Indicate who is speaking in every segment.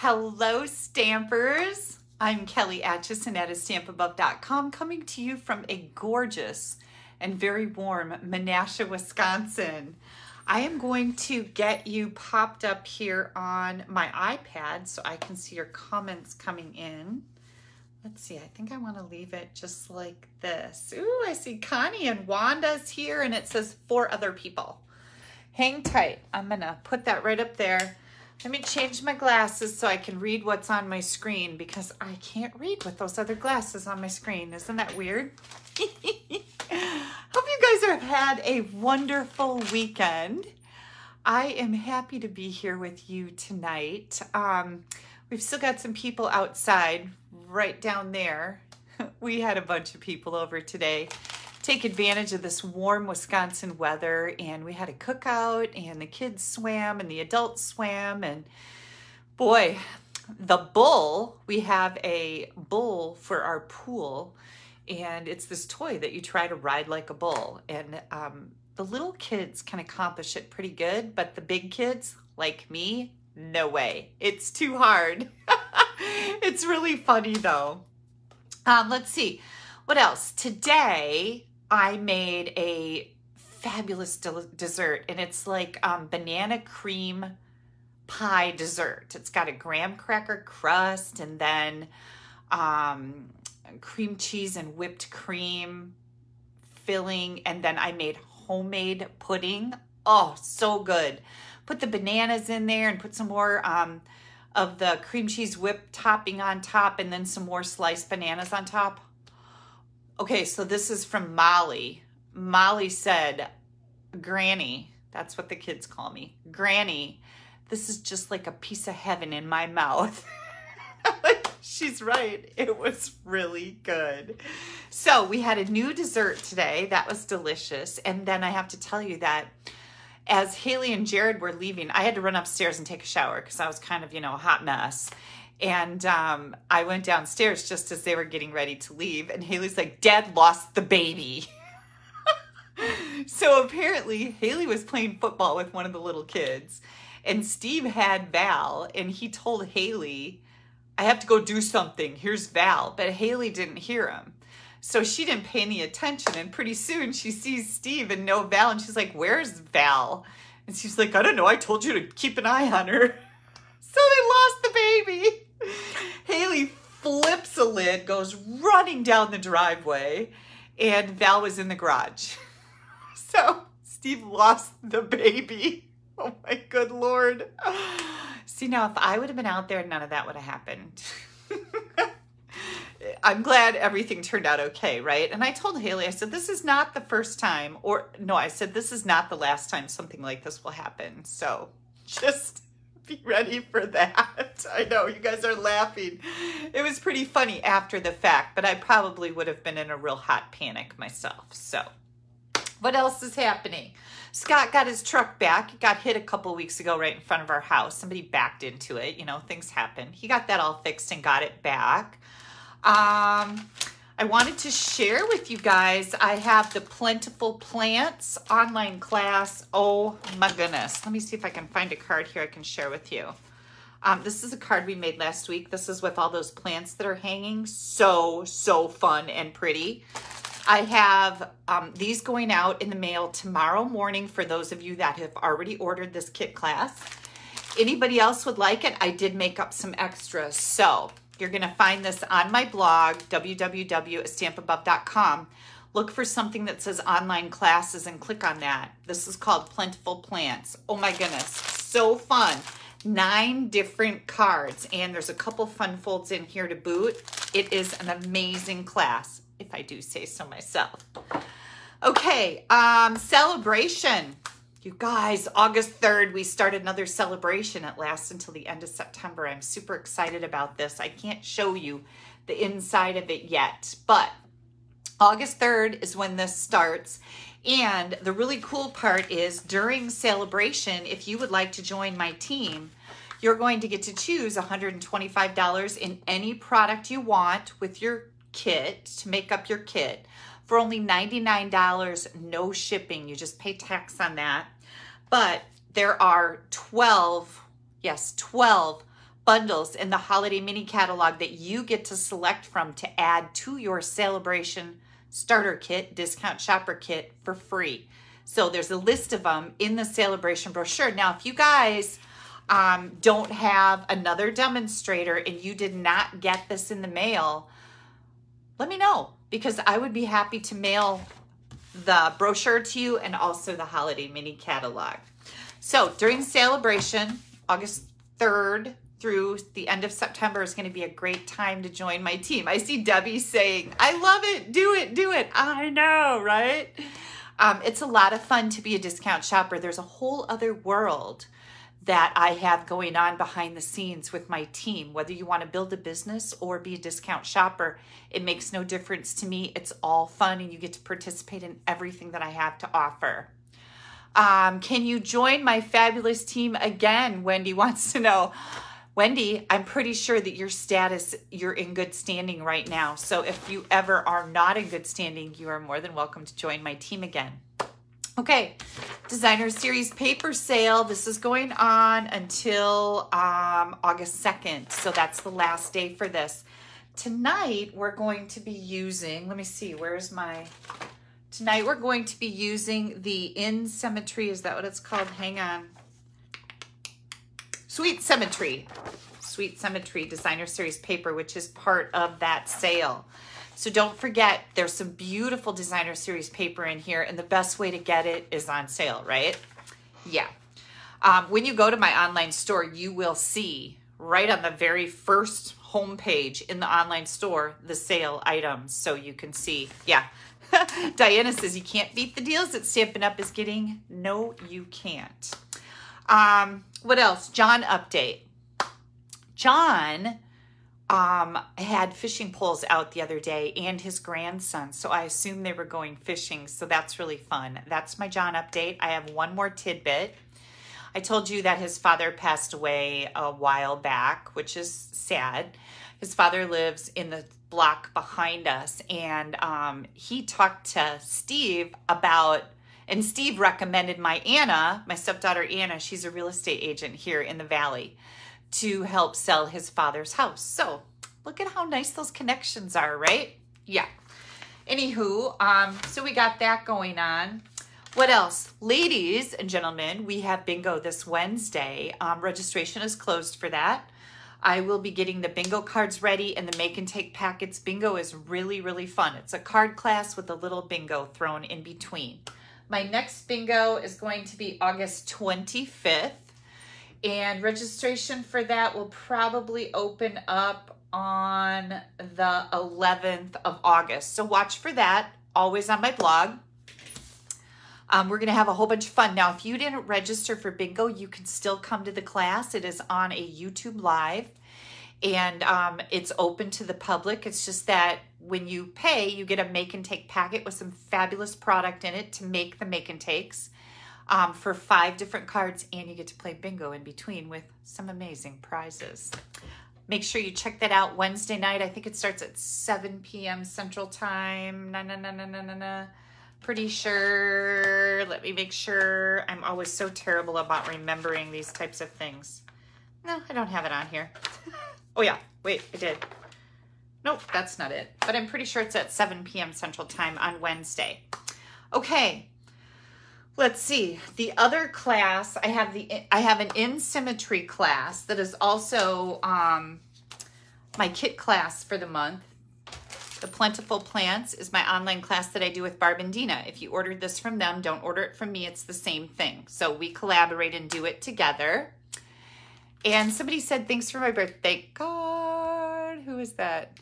Speaker 1: Hello, Stampers. I'm Kelly Acheson at stampabove.com coming to you from a gorgeous and very warm Menasha, Wisconsin. I am going to get you popped up here on my iPad so I can see your comments coming in. Let's see, I think I want to leave it just like this. Ooh, I see Connie and Wanda's here and it says four other people. Hang tight. I'm going to put that right up there. Let me change my glasses so I can read what's on my screen because I can't read with those other glasses on my screen. Isn't that weird? Hope you guys have had a wonderful weekend. I am happy to be here with you tonight. Um, we've still got some people outside right down there. We had a bunch of people over today take advantage of this warm Wisconsin weather and we had a cookout and the kids swam and the adults swam and boy, the bull, we have a bull for our pool and it's this toy that you try to ride like a bull and um, the little kids can accomplish it pretty good, but the big kids like me, no way. It's too hard. it's really funny though. Um, let's see. What else? Today, I made a fabulous de dessert and it's like um, banana cream pie dessert. It's got a graham cracker crust and then um, cream cheese and whipped cream filling. And then I made homemade pudding. Oh, so good. Put the bananas in there and put some more um, of the cream cheese whipped topping on top and then some more sliced bananas on top. Okay, so this is from Molly. Molly said, Granny, that's what the kids call me. Granny, this is just like a piece of heaven in my mouth. She's right. It was really good. So we had a new dessert today. That was delicious. And then I have to tell you that as Haley and Jared were leaving, I had to run upstairs and take a shower because I was kind of, you know, a hot mess. And um, I went downstairs just as they were getting ready to leave. And Haley's like, Dad lost the baby. so apparently, Haley was playing football with one of the little kids. And Steve had Val, and he told Haley, I have to go do something. Here's Val. But Haley didn't hear him. So she didn't pay any attention. And pretty soon she sees Steve and no Val. And she's like, Where's Val? And she's like, I don't know. I told you to keep an eye on her. So they lost the baby. Haley flips a lid, goes running down the driveway, and Val was in the garage. So Steve lost the baby. Oh my good lord. See, now if I would have been out there, none of that would have happened. I'm glad everything turned out okay, right? And I told Haley, I said, this is not the first time, or no, I said, this is not the last time something like this will happen. So just be ready for that. I know you guys are laughing. It was pretty funny after the fact, but I probably would have been in a real hot panic myself. So what else is happening? Scott got his truck back. It got hit a couple weeks ago right in front of our house. Somebody backed into it. You know, things happen. He got that all fixed and got it back. Um, I wanted to share with you guys, I have the Plentiful Plants online class. Oh my goodness. Let me see if I can find a card here I can share with you. Um, this is a card we made last week. This is with all those plants that are hanging. So, so fun and pretty. I have um, these going out in the mail tomorrow morning for those of you that have already ordered this kit class. Anybody else would like it? I did make up some extras. So you're going to find this on my blog, www.stampabove.com. Look for something that says online classes and click on that. This is called Plentiful Plants. Oh my goodness, so fun. Nine different cards, and there's a couple fun folds in here to boot. It is an amazing class, if I do say so myself. Okay, um, celebration. You guys, August 3rd, we start another celebration. It lasts until the end of September. I'm super excited about this. I can't show you the inside of it yet, but August 3rd is when this starts. And the really cool part is during celebration, if you would like to join my team, you're going to get to choose $125 in any product you want with your kit to make up your kit for only $99, no shipping. You just pay tax on that. But there are 12, yes, 12 bundles in the holiday mini catalog that you get to select from to add to your celebration starter kit, discount shopper kit for free. So there's a list of them in the celebration brochure. Now, if you guys um, don't have another demonstrator and you did not get this in the mail, let me know because I would be happy to mail the brochure to you and also the holiday mini catalog. So during celebration, August 3rd through the end of September is going to be a great time to join my team. I see Debbie saying, I love it, do it, do it. I know, right? Um, it's a lot of fun to be a discount shopper. There's a whole other world that I have going on behind the scenes with my team. Whether you want to build a business or be a discount shopper, it makes no difference to me. It's all fun and you get to participate in everything that I have to offer. Um, can you join my fabulous team again? Wendy wants to know. Wendy, I'm pretty sure that your status, you're in good standing right now. So if you ever are not in good standing, you are more than welcome to join my team again. Okay, Designer Series paper sale. This is going on until um, August 2nd. So that's the last day for this. Tonight, we're going to be using, let me see, where's my, tonight we're going to be using the In Symmetry, is that what it's called? Hang on. Sweet Symmetry. Sweet Symmetry Designer Series paper, which is part of that sale. So don't forget, there's some beautiful designer series paper in here, and the best way to get it is on sale, right? Yeah. Um, when you go to my online store, you will see right on the very first homepage in the online store the sale items. So you can see, yeah. Diana says you can't beat the deals that Stampin' Up! is getting. No, you can't. Um, what else? John update. John um, had fishing poles out the other day and his grandson. So I assume they were going fishing. So that's really fun. That's my John update. I have one more tidbit. I told you that his father passed away a while back, which is sad. His father lives in the block behind us, and um, he talked to Steve about, and Steve recommended my Anna, my stepdaughter Anna. She's a real estate agent here in the Valley to help sell his father's house. So look at how nice those connections are, right? Yeah. Anywho, um, so we got that going on. What else? Ladies and gentlemen, we have bingo this Wednesday. Um, registration is closed for that. I will be getting the bingo cards ready and the make and take packets. Bingo is really, really fun. It's a card class with a little bingo thrown in between. My next bingo is going to be August 25th. And registration for that will probably open up on the 11th of August. So watch for that, always on my blog. Um, we're going to have a whole bunch of fun. Now, if you didn't register for bingo, you can still come to the class. It is on a YouTube Live and um, it's open to the public. It's just that when you pay, you get a make and take packet with some fabulous product in it to make the make and takes um, for five different cards, and you get to play bingo in between with some amazing prizes. Make sure you check that out Wednesday night. I think it starts at 7 p.m. Central Time. Na, na, na, na, na, na, na. Pretty sure. Let me make sure. I'm always so terrible about remembering these types of things. No, I don't have it on here. oh, yeah. Wait, I did. Nope, that's not it. But I'm pretty sure it's at 7 p.m. Central Time on Wednesday. Okay, let's see. The other class i have the i have an in symmetry class that is also um, my kit class for the month. The plentiful plants is my online class that i do with barb and dina. If you ordered this from them don't order it from me. It's the same thing. So we collaborate and do it together. And somebody said thanks for my birthday card. Who is that?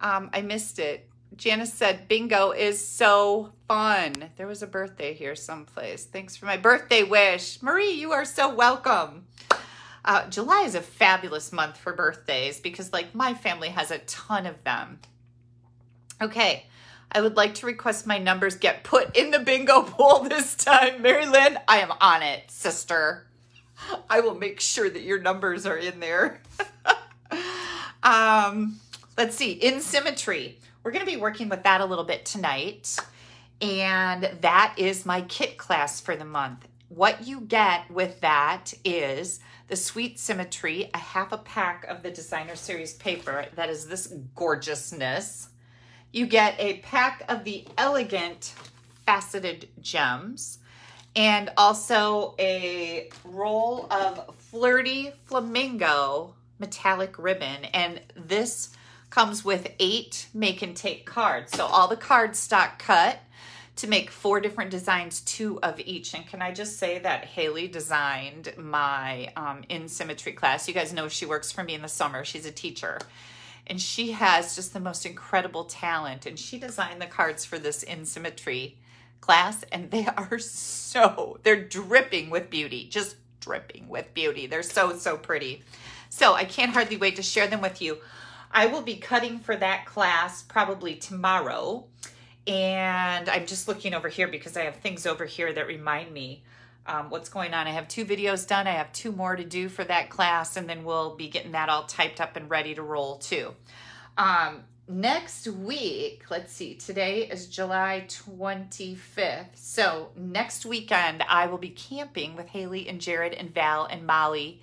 Speaker 1: Um, i missed it Janice said, bingo is so fun. There was a birthday here someplace. Thanks for my birthday wish. Marie, you are so welcome. Uh, July is a fabulous month for birthdays because like my family has a ton of them. Okay, I would like to request my numbers get put in the bingo pool this time. Mary Lynn, I am on it, sister. I will make sure that your numbers are in there. um, let's see, in symmetry. We're going to be working with that a little bit tonight. And that is my kit class for the month. What you get with that is the Sweet Symmetry, a half a pack of the Designer Series paper that is this gorgeousness. You get a pack of the Elegant Faceted Gems and also a roll of Flirty Flamingo metallic ribbon. And this comes with eight make and take cards. So all the cards stock cut to make four different designs, two of each. And can I just say that Haley designed my um, in symmetry class. You guys know she works for me in the summer. She's a teacher. And she has just the most incredible talent. And she designed the cards for this in symmetry class. And they are so, they're dripping with beauty, just dripping with beauty. They're so, so pretty. So I can't hardly wait to share them with you. I will be cutting for that class probably tomorrow. And I'm just looking over here because I have things over here that remind me um, what's going on. I have two videos done. I have two more to do for that class, and then we'll be getting that all typed up and ready to roll too. Um, next week, let's see, today is July 25th. So next weekend, I will be camping with Haley and Jared and Val and Molly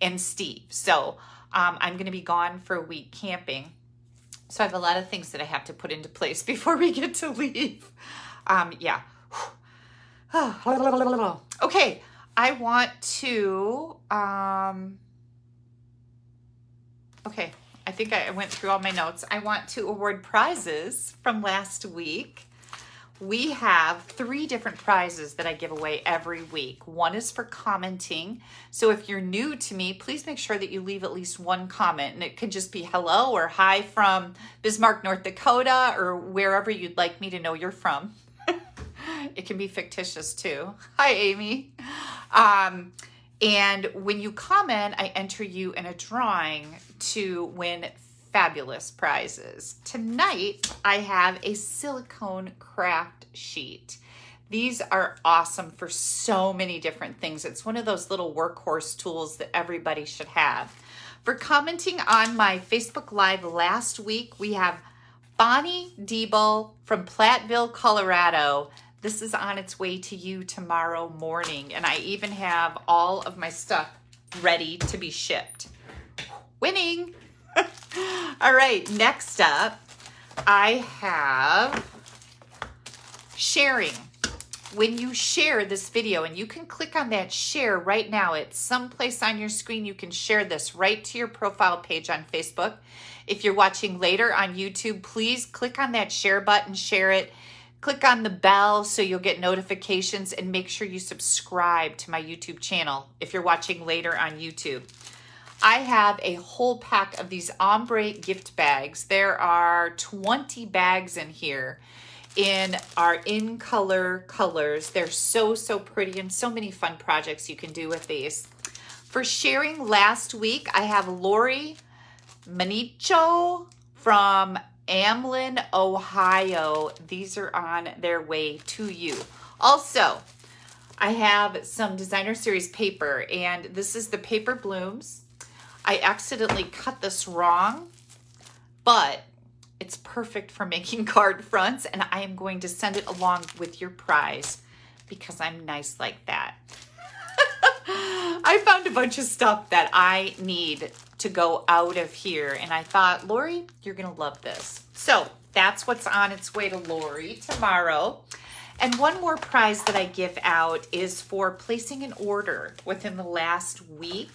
Speaker 1: and Steve. So um, I'm going to be gone for a week camping. So I have a lot of things that I have to put into place before we get to leave. Um, yeah. okay, I want to, um, okay, I think I went through all my notes. I want to award prizes from last week we have three different prizes that I give away every week. One is for commenting. So if you're new to me, please make sure that you leave at least one comment. And it could just be hello or hi from Bismarck, North Dakota, or wherever you'd like me to know you're from. it can be fictitious too. Hi, Amy. Um, and when you comment, I enter you in a drawing to win fabulous prizes. Tonight, I have a silicone craft sheet. These are awesome for so many different things. It's one of those little workhorse tools that everybody should have. For commenting on my Facebook Live last week, we have Bonnie Diebel from Platteville, Colorado. This is on its way to you tomorrow morning, and I even have all of my stuff ready to be shipped. Winning! All right, next up, I have sharing. When you share this video, and you can click on that share right now, it's someplace on your screen. You can share this right to your profile page on Facebook. If you're watching later on YouTube, please click on that share button, share it. Click on the bell so you'll get notifications and make sure you subscribe to my YouTube channel if you're watching later on YouTube. I have a whole pack of these ombre gift bags. There are 20 bags in here in our in color colors. They're so, so pretty and so many fun projects you can do with these. For sharing last week, I have Lori Manicho from Amlin, Ohio. These are on their way to you. Also, I have some designer series paper and this is the paper blooms. I accidentally cut this wrong, but it's perfect for making card fronts and I am going to send it along with your prize because I'm nice like that. I found a bunch of stuff that I need to go out of here and I thought, Lori, you're going to love this. So that's what's on its way to Lori tomorrow. And one more prize that I give out is for placing an order within the last week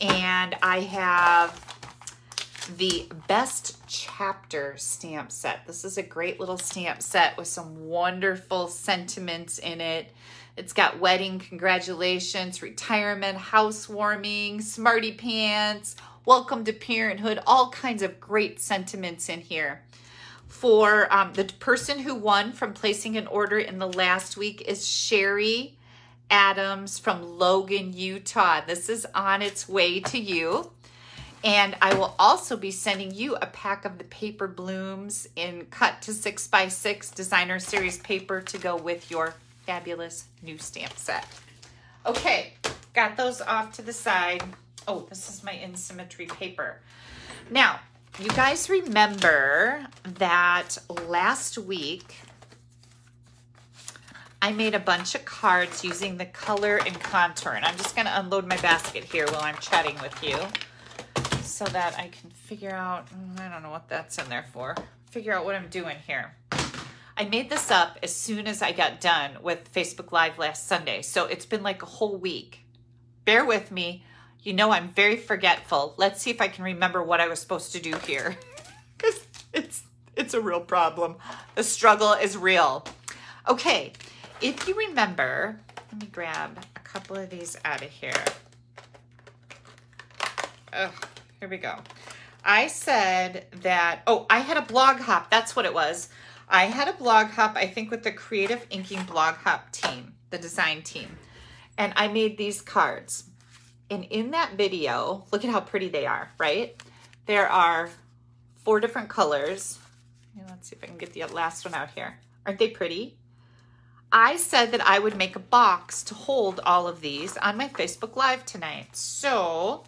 Speaker 1: and I have the best chapter stamp set. This is a great little stamp set with some wonderful sentiments in it. It's got wedding, congratulations, retirement, housewarming, smarty pants, welcome to parenthood, all kinds of great sentiments in here. For um, the person who won from placing an order in the last week is Sherry Adams from Logan, Utah. This is on its way to you. And I will also be sending you a pack of the paper blooms in cut to six by six designer series paper to go with your fabulous new stamp set. Okay, got those off to the side. Oh, this is my in symmetry paper. Now, you guys remember that last week I made a bunch of cards using the color and contour. And I'm just going to unload my basket here while I'm chatting with you so that I can figure out, mm, I don't know what that's in there for, figure out what I'm doing here. I made this up as soon as I got done with Facebook Live last Sunday. So it's been like a whole week. Bear with me. You know I'm very forgetful. Let's see if I can remember what I was supposed to do here. Because it's, it's a real problem. The struggle is real. Okay, if you remember, let me grab a couple of these out of here. Oh, here we go. I said that, oh, I had a blog hop. That's what it was. I had a blog hop, I think with the Creative Inking blog hop team, the design team. And I made these cards. And in that video, look at how pretty they are, right? There are four different colors. Let's see if I can get the last one out here. Aren't they pretty? I said that I would make a box to hold all of these on my Facebook Live tonight. So,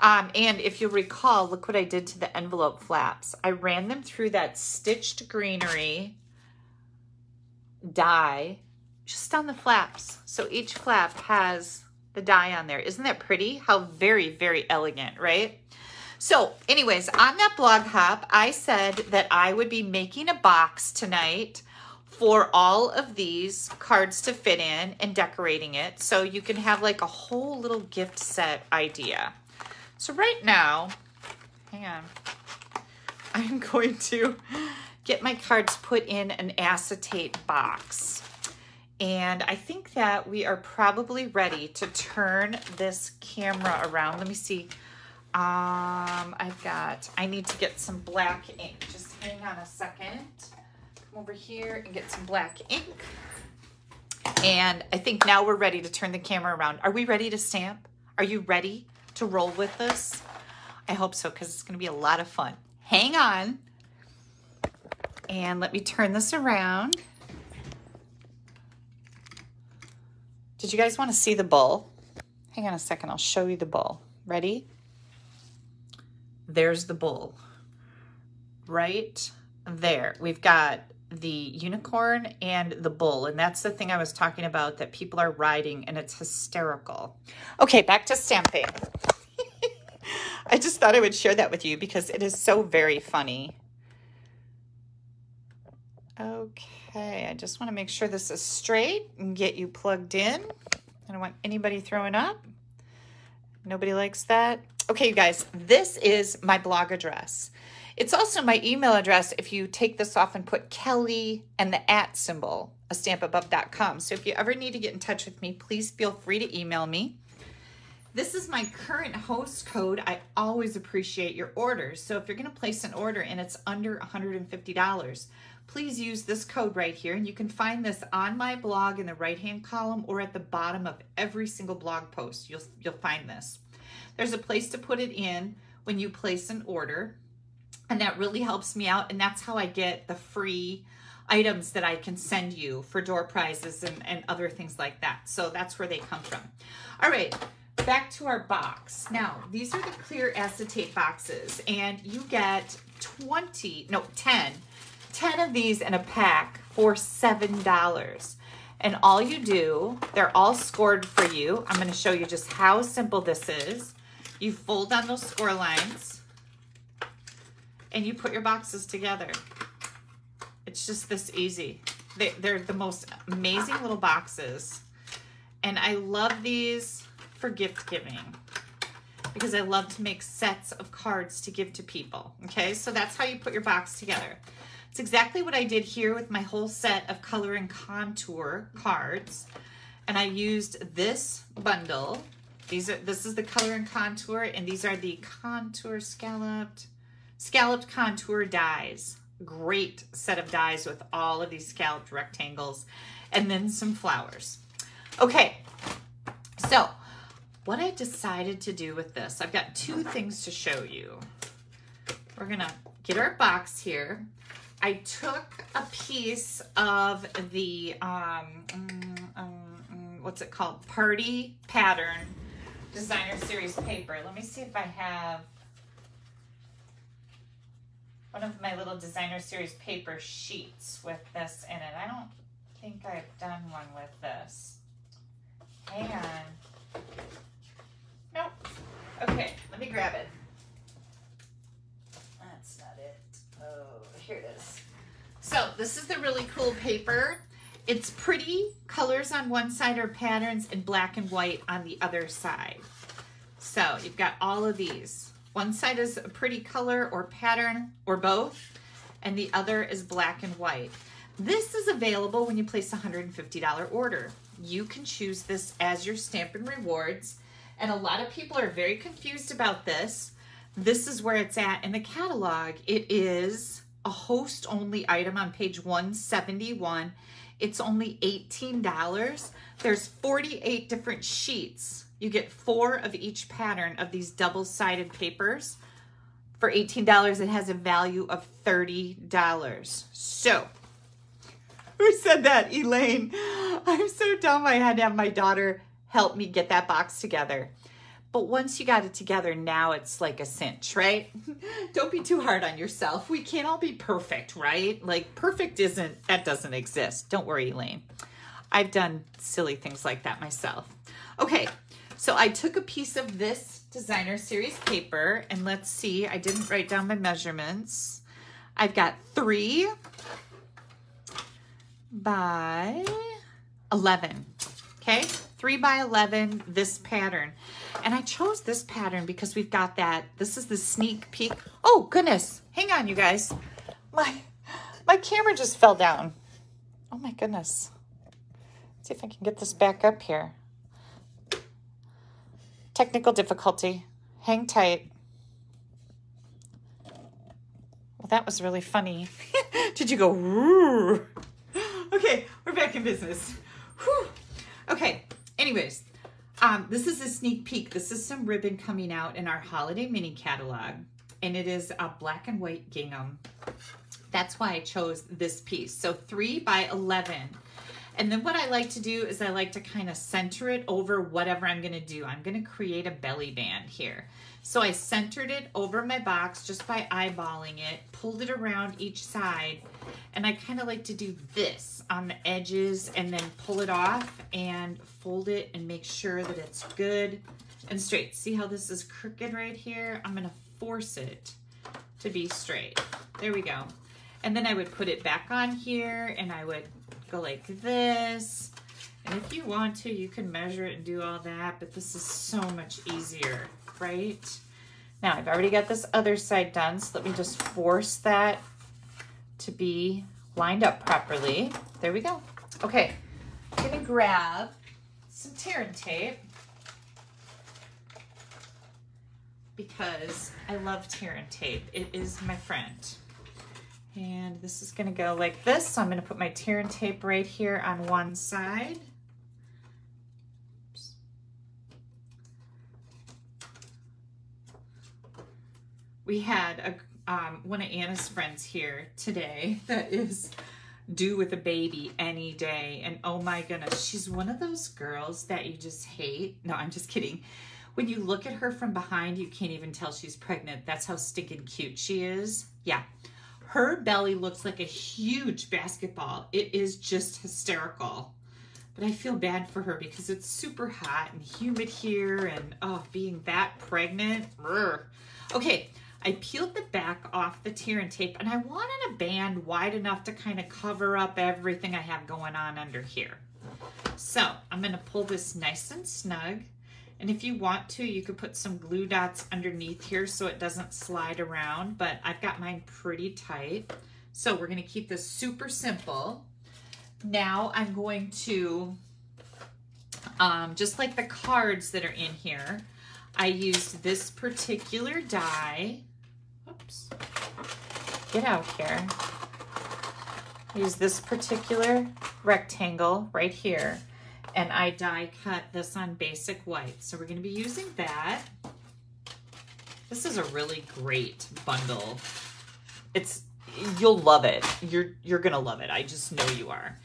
Speaker 1: um, and if you recall, look what I did to the envelope flaps. I ran them through that stitched greenery die just on the flaps. So each flap has the die on there. Isn't that pretty? How very, very elegant, right? So anyways, on that blog hop, I said that I would be making a box tonight for all of these cards to fit in and decorating it. So you can have like a whole little gift set idea. So right now, hang on, I'm going to get my cards put in an acetate box. And I think that we are probably ready to turn this camera around. Let me see. Um, I've got, I need to get some black ink. Just hang on a second over here and get some black ink. And I think now we're ready to turn the camera around. Are we ready to stamp? Are you ready to roll with this? I hope so because it's going to be a lot of fun. Hang on. And let me turn this around. Did you guys want to see the bowl? Hang on a second. I'll show you the bowl. Ready? There's the bowl. Right there. We've got the unicorn and the bull. And that's the thing I was talking about that people are riding and it's hysterical. Okay, back to stamping. I just thought I would share that with you because it is so very funny. Okay, I just want to make sure this is straight and get you plugged in. I don't want anybody throwing up. Nobody likes that. Okay, you guys, this is my blog address. It's also my email address if you take this off and put Kelly and the at symbol, a stampabove.com. So if you ever need to get in touch with me, please feel free to email me. This is my current host code. I always appreciate your orders. So if you're going to place an order and it's under $150, please use this code right here. And you can find this on my blog in the right-hand column or at the bottom of every single blog post. You'll, you'll find this. There's a place to put it in when you place an order and that really helps me out and that's how I get the free items that I can send you for door prizes and, and other things like that. So that's where they come from. All right, back to our box. Now, these are the clear acetate boxes and you get 20, no, 10, 10 of these in a pack for $7. And all you do, they're all scored for you. I'm gonna show you just how simple this is. You fold on those score lines and you put your boxes together. It's just this easy. They, they're the most amazing little boxes. And I love these for gift giving because I love to make sets of cards to give to people. Okay, so that's how you put your box together. It's exactly what I did here with my whole set of color and contour cards. And I used this bundle. These are this is the color and contour, and these are the contour scalloped Scalloped contour dies. Great set of dies with all of these scalloped rectangles and then some flowers. Okay, so what I decided to do with this, I've got two things to show you. We're gonna get our box here. I took a piece of the, um, um, what's it called? Party Pattern Designer Series paper. Let me see if I have one of my little designer series paper sheets with this in it. I don't think I've done one with this. Hang on. Nope. Okay, let me grab it. That's not it. Oh, here it is. So this is the really cool paper. It's pretty colors on one side are patterns and black and white on the other side. So you've got all of these. One side is a pretty color or pattern or both, and the other is black and white. This is available when you place a $150 order. You can choose this as your Stampin' Rewards, and a lot of people are very confused about this. This is where it's at in the catalog. It is a host only item on page 171. It's only $18. There's 48 different sheets. You get four of each pattern of these double-sided papers. For $18, it has a value of $30. So, who said that? Elaine. I'm so dumb. I had to have my daughter help me get that box together. But once you got it together, now it's like a cinch, right? Don't be too hard on yourself. We can't all be perfect, right? Like perfect isn't, that doesn't exist. Don't worry, Elaine. I've done silly things like that myself. Okay, so I took a piece of this designer series paper and let's see, I didn't write down my measurements. I've got three by 11, okay? Three by 11, this pattern. And I chose this pattern because we've got that, this is the sneak peek. Oh goodness, hang on you guys. My, my camera just fell down. Oh my goodness. Let's see if I can get this back up here. Technical difficulty. Hang tight. Well, that was really funny. Did you go, Roo? Okay, we're back in business. Whew. Okay, anyways, um, this is a sneak peek. This is some ribbon coming out in our holiday mini catalog, and it is a black and white gingham. That's why I chose this piece. So three by 11. And then what I like to do is I like to kind of center it over whatever I'm gonna do. I'm gonna create a belly band here. So I centered it over my box just by eyeballing it, pulled it around each side, and I kind of like to do this on the edges and then pull it off and fold it and make sure that it's good and straight. See how this is crooked right here? I'm gonna force it to be straight. There we go. And then I would put it back on here and I would go like this. And if you want to, you can measure it and do all that, but this is so much easier, right? Now I've already got this other side done, so let me just force that to be lined up properly. There we go. Okay, I'm gonna grab some tear and tape because I love tear and tape. It is my friend. And this is gonna go like this. So I'm gonna put my tear and tape right here on one side. We had a, um, one of Anna's friends here today that is due with a baby any day. And oh my goodness, she's one of those girls that you just hate. No, I'm just kidding. When you look at her from behind, you can't even tell she's pregnant. That's how stinking cute she is. Yeah. Her belly looks like a huge basketball. It is just hysterical. But I feel bad for her because it's super hot and humid here and oh, being that pregnant. Okay, I peeled the back off the tear and tape and I wanted a band wide enough to kind of cover up everything I have going on under here. So I'm gonna pull this nice and snug and if you want to, you could put some glue dots underneath here so it doesn't slide around, but I've got mine pretty tight. So we're gonna keep this super simple. Now I'm going to, um, just like the cards that are in here, I used this particular die. Oops, get out here. Use this particular rectangle right here and I die cut this on basic white. So we're gonna be using that. This is a really great bundle. It's, you'll love it. You're, you're gonna love it. I just know you are.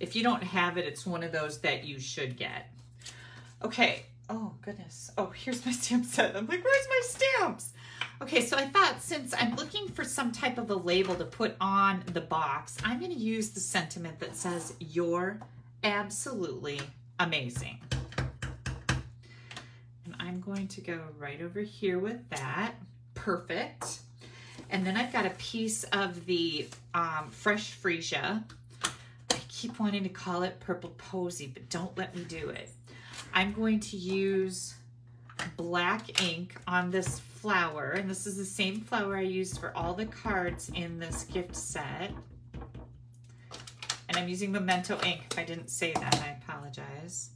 Speaker 1: If you don't have it, it's one of those that you should get. Okay, oh goodness. Oh, here's my stamp set. I'm like, where's my stamps? Okay, so I thought since I'm looking for some type of a label to put on the box, I'm going to use the sentiment that says, You're absolutely amazing. And I'm going to go right over here with that. Perfect. And then I've got a piece of the um, Fresh Freesia. I keep wanting to call it Purple Posy, but don't let me do it. I'm going to use black ink on this flower, and this is the same flower I used for all the cards in this gift set. And I'm using Memento ink. If I didn't say that, I apologize.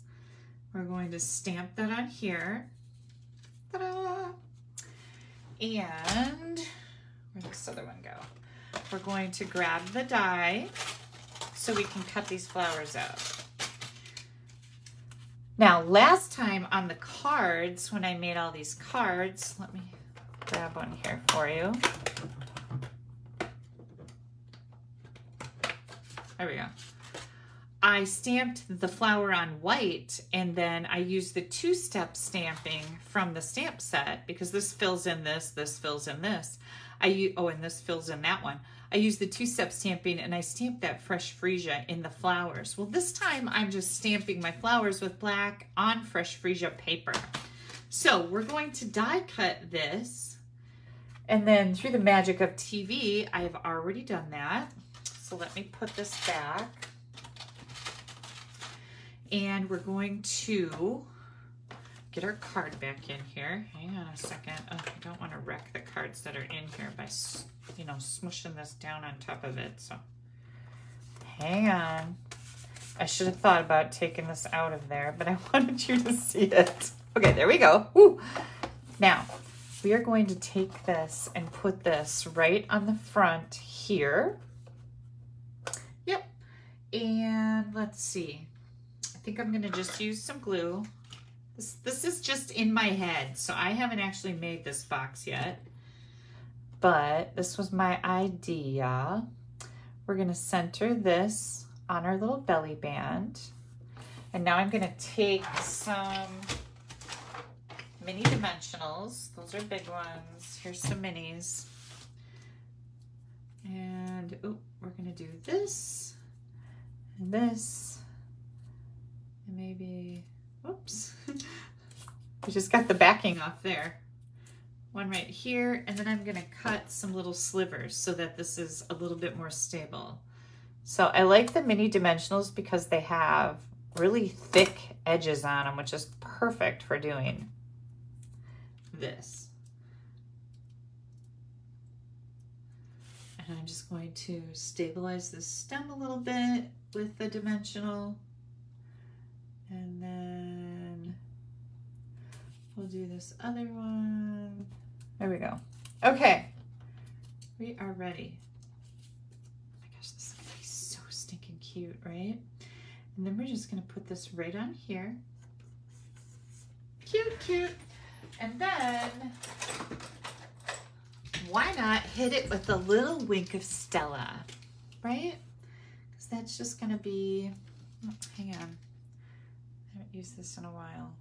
Speaker 1: We're going to stamp that on here. And where'd this other one go? We're going to grab the die so we can cut these flowers out. Now, last time on the cards, when I made all these cards, let me grab one here for you. There we go. I stamped the flower on white and then I used the two-step stamping from the stamp set because this fills in this, this fills in this. I Oh, and this fills in that one. I used the two-step stamping and I stamped that fresh freesia in the flowers. Well, this time I'm just stamping my flowers with black on fresh freesia paper. So we're going to die cut this. And then through the magic of TV, I have already done that. So let me put this back. And we're going to get our card back in here. Hang on a second. Oh, I don't want to wreck the cards that are in here by, you know, smushing this down on top of it. So hang on. I should have thought about taking this out of there, but I wanted you to see it. Okay, there we go. Woo. Now, we are going to take this and put this right on the front here. And let's see. I think I'm going to just use some glue. This, this is just in my head, so I haven't actually made this box yet. But this was my idea. We're going to center this on our little belly band. And now I'm going to take some mini dimensionals. Those are big ones. Here's some minis. And oh, we're going to do this and this and maybe Oops. we just got the backing off there. One right here, and then I'm gonna cut some little slivers so that this is a little bit more stable. So I like the mini dimensionals because they have really thick edges on them, which is perfect for doing this. And I'm just going to stabilize the stem a little bit with the dimensional. And then we'll do this other one. There we go. Okay, we are ready. Oh my gosh, this is gonna be so stinking cute, right? And then we're just gonna put this right on here. Cute, cute. And then, why not hit it with a little wink of Stella, right? Because that's just gonna be, oh, hang on I haven't used this in a while.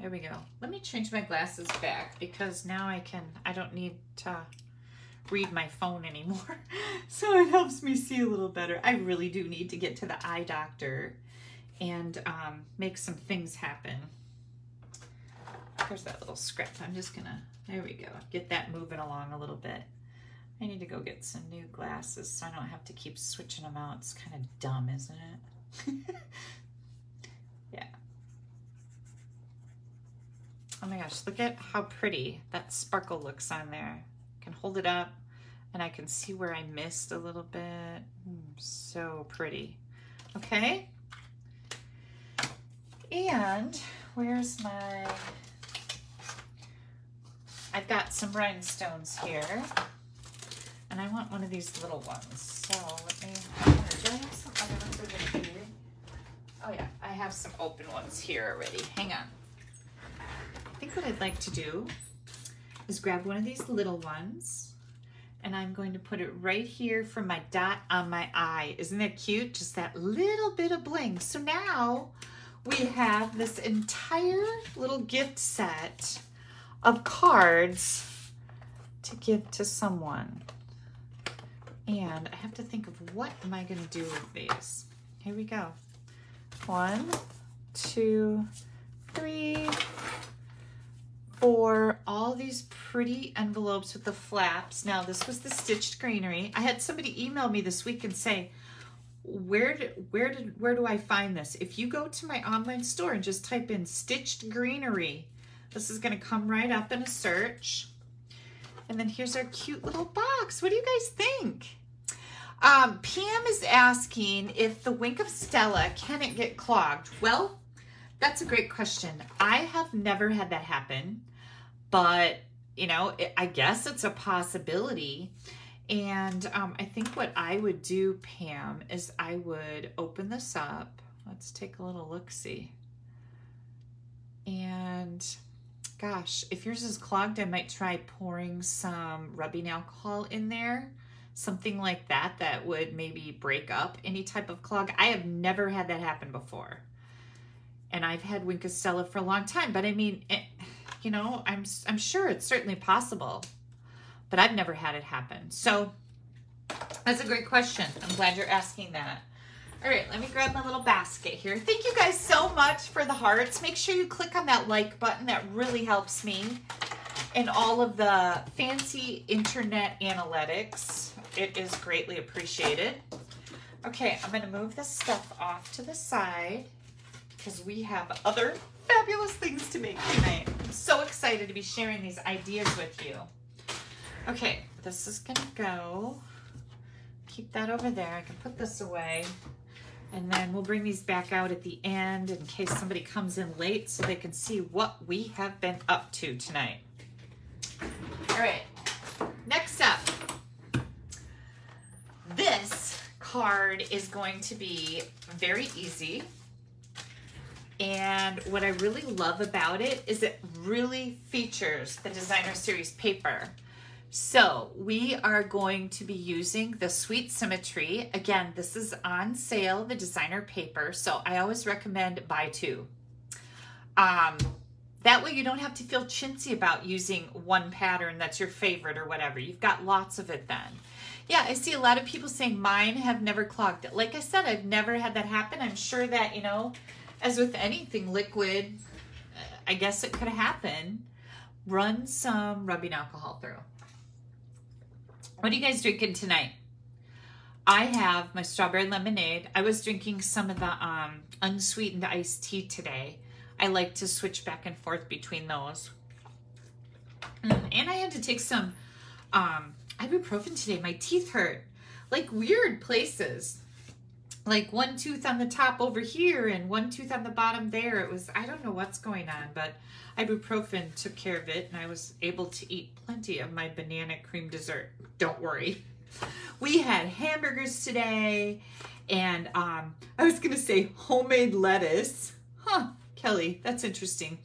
Speaker 1: There we go. Let me change my glasses back because now I can, I don't need to read my phone anymore. so it helps me see a little better. I really do need to get to the eye doctor and um, make some things happen. There's that little script. I'm just gonna, there we go. Get that moving along a little bit. I need to go get some new glasses so I don't have to keep switching them out. It's kind of dumb, isn't it? Yeah. Oh my gosh, look at how pretty that sparkle looks on there. I can hold it up and I can see where I missed a little bit. Mm, so pretty. Okay. And where's my, I've got some rhinestones here and I want one of these little ones. So let me, do I have some other ones over here? Oh yeah, I have some open ones here already. Hang on. I think what I'd like to do is grab one of these little ones and I'm going to put it right here for my dot on my eye. Isn't that cute? Just that little bit of bling. So now we have this entire little gift set of cards to give to someone. And I have to think of what am I going to do with these. Here we go. One, two, three, four. All these pretty envelopes with the flaps. Now, this was the Stitched Greenery. I had somebody email me this week and say, where did, where did where do I find this? If you go to my online store and just type in Stitched Greenery, this is going to come right up in a search. And then here's our cute little box. What do you guys think? Um, Pam is asking if the Wink of Stella, can it get clogged? Well, that's a great question. I have never had that happen, but you know, it, I guess it's a possibility. And um, I think what I would do, Pam, is I would open this up. Let's take a little look-see. And gosh, if yours is clogged, I might try pouring some rubbing alcohol in there. Something like that that would maybe break up any type of clog. I have never had that happen before. And I've had Wink of Stella for a long time. But I mean, it, you know, I'm, I'm sure it's certainly possible. But I've never had it happen. So that's a great question. I'm glad you're asking that. All right, let me grab my little basket here. Thank you guys so much for the hearts. Make sure you click on that like button. That really helps me in all of the fancy internet analytics. It is greatly appreciated. Okay, I'm gonna move this stuff off to the side because we have other fabulous things to make tonight. I'm so excited to be sharing these ideas with you. Okay, this is gonna go. Keep that over there. I can put this away. And then we'll bring these back out at the end in case somebody comes in late so they can see what we have been up to tonight. All right, next up. This card is going to be very easy. And what I really love about it is it really features the designer series paper. So we are going to be using the Sweet Symmetry. Again, this is on sale, the designer paper. So I always recommend buy two. Um, that way you don't have to feel chintzy about using one pattern that's your favorite or whatever. You've got lots of it then. Yeah, I see a lot of people saying mine have never clogged it. Like I said, I've never had that happen. I'm sure that, you know, as with anything liquid, I guess it could happen. Run some rubbing alcohol through. What are you guys drinking tonight? I have my strawberry lemonade. I was drinking some of the um, unsweetened iced tea today. I like to switch back and forth between those. Mm, and I had to take some um, ibuprofen today. My teeth hurt. Like weird places. Like one tooth on the top over here and one tooth on the bottom there. It was, I don't know what's going on, but ibuprofen took care of it and I was able to eat plenty of my banana cream dessert. Don't worry. We had hamburgers today and um, I was going to say homemade lettuce. Huh, Kelly, that's interesting.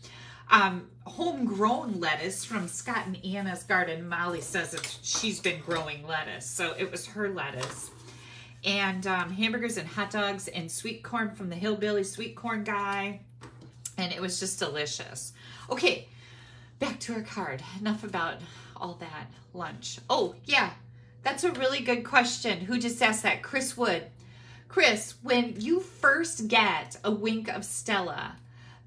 Speaker 1: Um, homegrown lettuce from Scott and Anna's garden. Molly says it's, she's been growing lettuce, so it was her lettuce. And um, hamburgers and hot dogs and sweet corn from the Hillbilly Sweet Corn guy. And it was just delicious. Okay, back to our card. Enough about all that lunch. Oh, yeah, that's a really good question. Who just asked that? Chris Wood. Chris, when you first get a wink of Stella,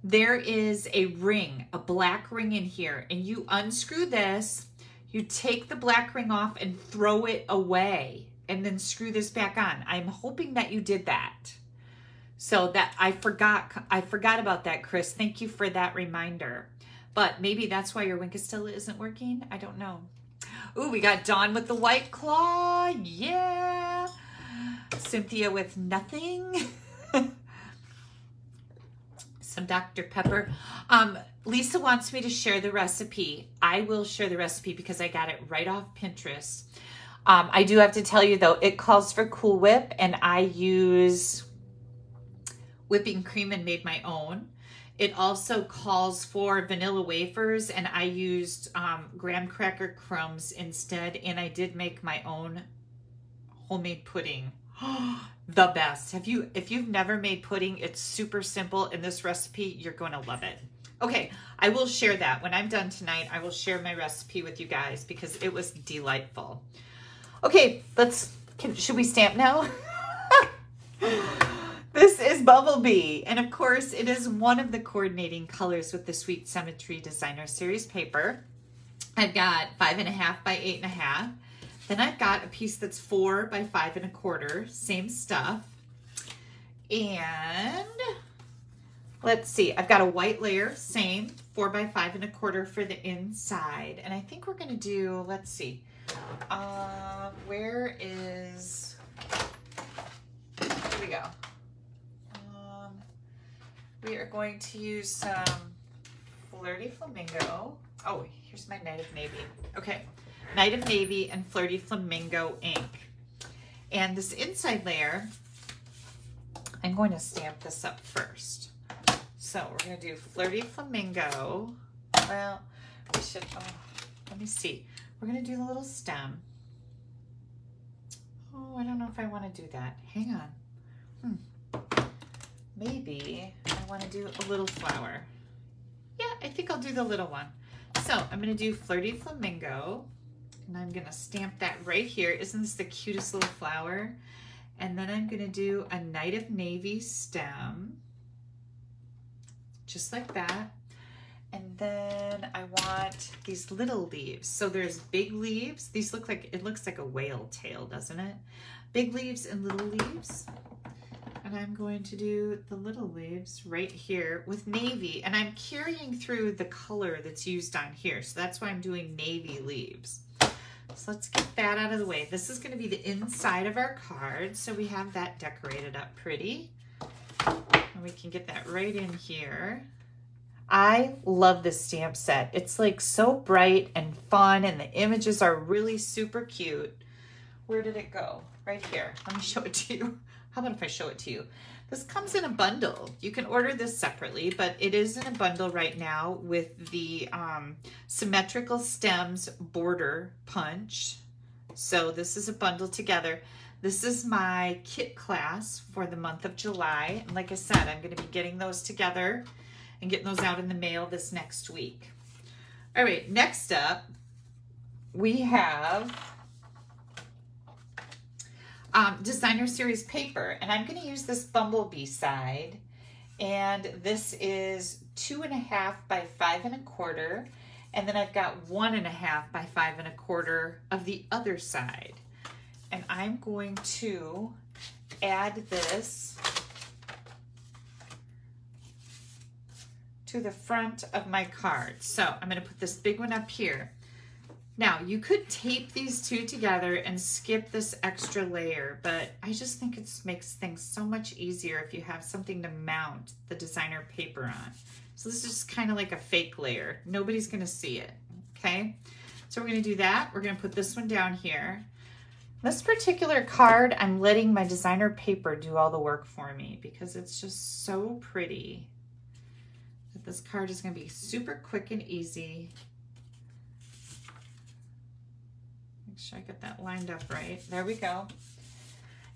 Speaker 1: there is a ring, a black ring in here, and you unscrew this, you take the black ring off and throw it away, and then screw this back on. I'm hoping that you did that. So that I forgot, I forgot about that, Chris. Thank you for that reminder. But maybe that's why your Wink of Stella isn't working. I don't know. Ooh, we got Dawn with the white claw. Yeah. Cynthia with nothing. Some Dr. Pepper. Um, Lisa wants me to share the recipe. I will share the recipe because I got it right off Pinterest. Um, I do have to tell you though, it calls for Cool Whip and I use whipping cream and made my own. It also calls for vanilla wafers and I used um, graham cracker crumbs instead and I did make my own homemade pudding. the best. Have you if you've never made pudding, it's super simple in this recipe, you're going to love it. Okay, I will share that. When I'm done tonight, I will share my recipe with you guys because it was delightful. Okay, let's, can, should we stamp now? this is Bumblebee. And of course, it is one of the coordinating colors with the Sweet Symmetry Designer Series paper. I've got five and a half by eight and a half. Then I've got a piece that's four by five and a quarter, same stuff. And let's see, I've got a white layer, same, four by five and a quarter for the inside. And I think we're gonna do, let's see, uh, where is, here we go. Um, we are going to use some Flirty Flamingo. Oh, here's my Night of Navy. Okay, Night of Navy and Flirty Flamingo ink. And this inside layer, I'm going to stamp this up first. So we're going to do Flirty Flamingo. Well, we should, oh, let me see. We're to do the little stem. Oh, I don't know if I want to do that. Hang on. Hmm. Maybe I want to do a little flower. Yeah, I think I'll do the little one. So I'm to do Flirty Flamingo. And I'm to stamp that right here. Isn't this the cutest little flower? And then I'm to do a Night of Navy stem. Just like that. And then I want these little leaves. So there's big leaves. These look like, it looks like a whale tail, doesn't it? Big leaves and little leaves. And I'm going to do the little leaves right here with navy. And I'm carrying through the color that's used on here. So that's why I'm doing navy leaves. So let's get that out of the way. This is going to be the inside of our card. So we have that decorated up pretty. And we can get that right in here. I love this stamp set. It's like so bright and fun and the images are really super cute. Where did it go? Right here. Let me show it to you. How about if I show it to you? This comes in a bundle. You can order this separately, but it is in a bundle right now with the um, symmetrical stems border punch. So this is a bundle together. This is my kit class for the month of July. And like I said, I'm going to be getting those together and getting those out in the mail this next week. All right, next up, we have um, designer series paper and I'm going to use this bumblebee side and this is two and a half by five and a quarter and then I've got one and a half by five and a quarter of the other side and I'm going to add this to the front of my card so I'm going to put this big one up here now, you could tape these two together and skip this extra layer, but I just think it makes things so much easier if you have something to mount the designer paper on. So this is just kind of like a fake layer. Nobody's gonna see it, okay? So we're gonna do that. We're gonna put this one down here. This particular card, I'm letting my designer paper do all the work for me because it's just so pretty. That this card is gonna be super quick and easy. Make sure I get that lined up right. There we go.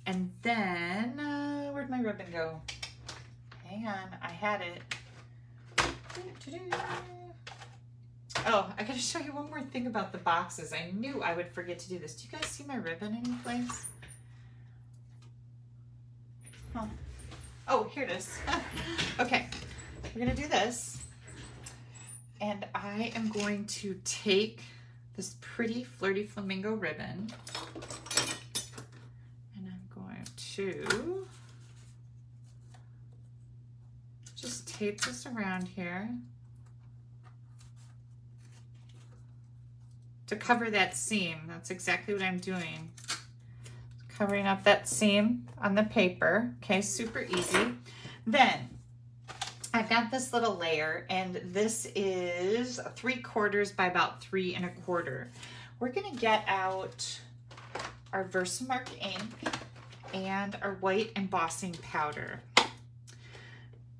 Speaker 1: And then, uh, where'd my ribbon go? Hang on, I had it. Oh, I gotta show you one more thing about the boxes. I knew I would forget to do this. Do you guys see my ribbon any place? Huh. Oh, here it is. okay, we're gonna do this. And I am going to take this pretty flirty flamingo ribbon. And I'm going to just tape this around here to cover that seam. That's exactly what I'm doing. Covering up that seam on the paper. Okay, super easy. Then I've got this little layer and this is three quarters by about three and a quarter. We're gonna get out our Versamark ink and our white embossing powder.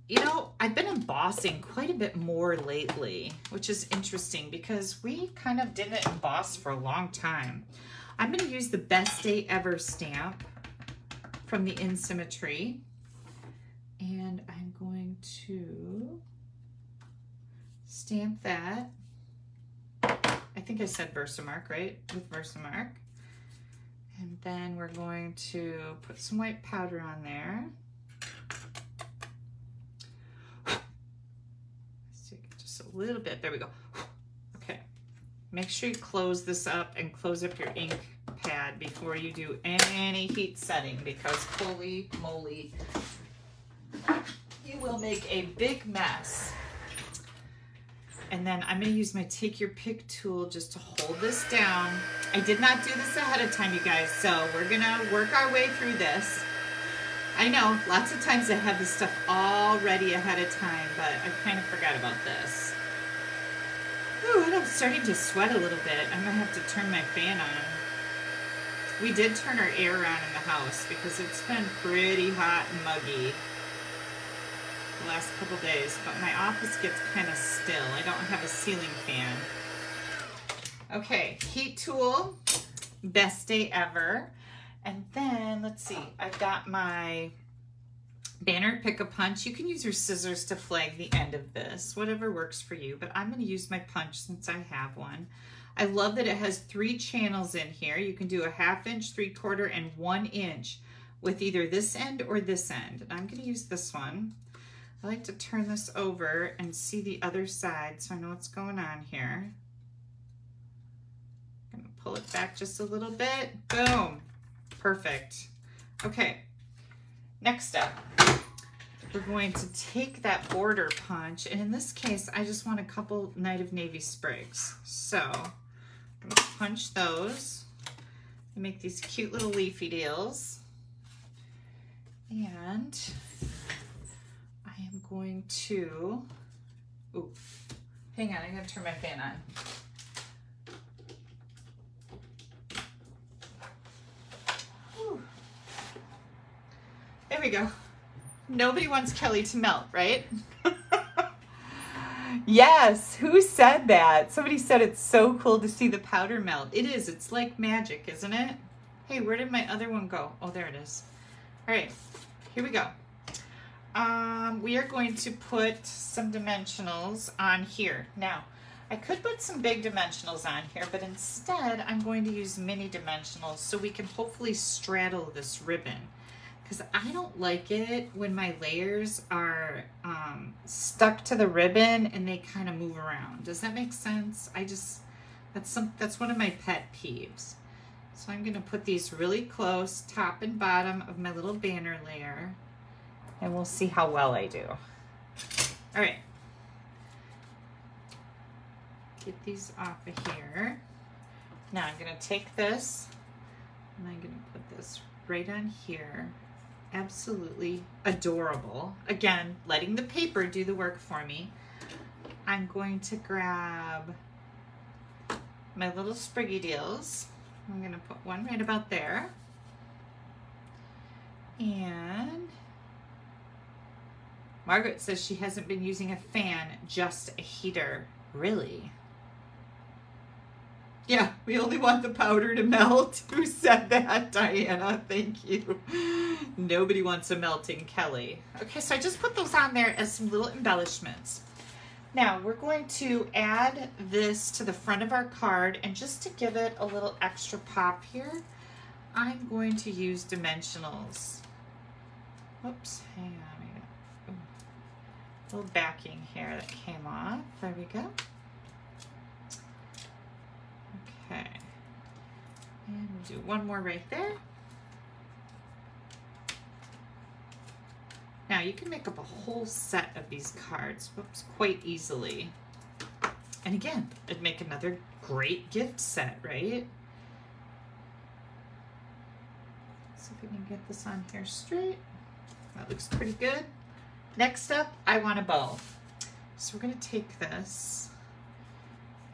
Speaker 1: You know, I've been embossing quite a bit more lately, which is interesting because we kind of didn't emboss for a long time. I'm gonna use the Best Day Ever stamp from the InSymmetry. And I'm to stamp that. I think I said Versamark, right? With Versamark. And then we're going to put some white powder on there. Just a little bit, there we go. Okay, make sure you close this up and close up your ink pad before you do any heat setting because holy moly, you will make a big mess. And then I'm gonna use my take your pick tool just to hold this down. I did not do this ahead of time, you guys, so we're gonna work our way through this. I know, lots of times I have this stuff all ready ahead of time, but I kind of forgot about this. Ooh, and I'm starting to sweat a little bit. I'm gonna have to turn my fan on. We did turn our air on in the house because it's been pretty hot and muggy the last couple days, but my office gets kind of still. I don't have a ceiling fan. Okay, heat tool, best day ever. And then, let's see, I've got my banner pick a punch. You can use your scissors to flag the end of this, whatever works for you, but I'm gonna use my punch since I have one. I love that it has three channels in here. You can do a half inch, three quarter, and one inch with either this end or this end. And I'm gonna use this one. I like to turn this over and see the other side so I know what's going on here. I'm gonna pull it back just a little bit. Boom, perfect. Okay, next up, we're going to take that border punch, and in this case, I just want a couple Night of Navy sprigs. So, I'm gonna punch those and make these cute little leafy deals. And going to, ooh, hang on, I'm gonna turn my fan on. There we go. Nobody wants Kelly to melt, right? yes, who said that? Somebody said it's so cool to see the powder melt. It is, it's like magic, isn't it? Hey, where did my other one go? Oh, there it is. All right, here we go um, we are going to put some dimensionals on here. Now, I could put some big dimensionals on here, but instead I'm going to use mini dimensionals so we can hopefully straddle this ribbon. Because I don't like it when my layers are um, stuck to the ribbon and they kind of move around. Does that make sense? I just, that's, some, that's one of my pet peeves. So I'm going to put these really close, top and bottom of my little banner layer and we'll see how well I do. All right. Get these off of here. Now I'm gonna take this and I'm gonna put this right on here. Absolutely adorable. Again, letting the paper do the work for me. I'm going to grab my little spriggy deals. I'm gonna put one right about there. And Margaret says she hasn't been using a fan, just a heater. Really? Yeah, we only want the powder to melt. Who said that, Diana? Thank you. Nobody wants a melting Kelly. Okay, so I just put those on there as some little embellishments. Now, we're going to add this to the front of our card, and just to give it a little extra pop here, I'm going to use dimensionals. Oops, hang on little backing here that came off. There we go. Okay. And we'll do one more right there. Now you can make up a whole set of these cards, whoops, quite easily. And again, it'd make another great gift set, right? See if we can get this on here straight. That looks pretty good. Next up, I want a bow. So we're gonna take this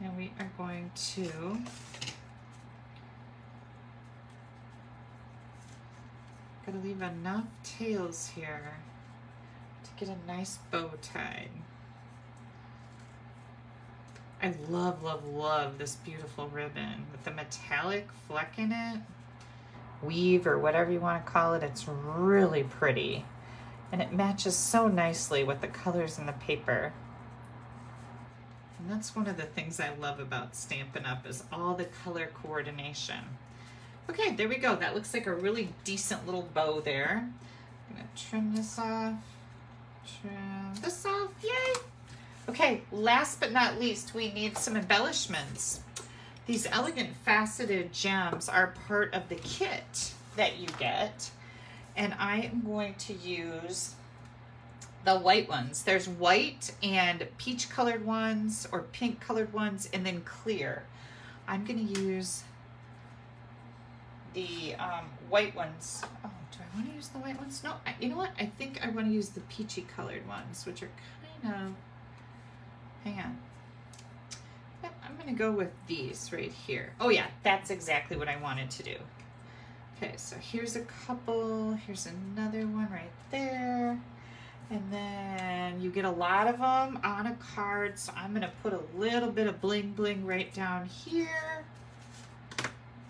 Speaker 1: and we are going to Gotta leave enough tails here to get a nice bow tied. I love, love, love this beautiful ribbon with the metallic fleck in it. Weave or whatever you want to call it. It's really pretty and it matches so nicely with the colors in the paper. And that's one of the things I love about Stampin' Up! is all the color coordination. Okay, there we go. That looks like a really decent little bow there. I'm gonna trim this off, trim this off, yay! Okay, last but not least, we need some embellishments. These elegant faceted gems are part of the kit that you get. And I am going to use the white ones. There's white and peach colored ones or pink colored ones and then clear. I'm gonna use the um, white ones. Oh, do I wanna use the white ones? No, I, you know what? I think I wanna use the peachy colored ones, which are kind of, hang on. I'm gonna go with these right here. Oh yeah, that's exactly what I wanted to do. Okay, so here's a couple, here's another one right there. And then you get a lot of them on a card. So I'm gonna put a little bit of bling bling right down here.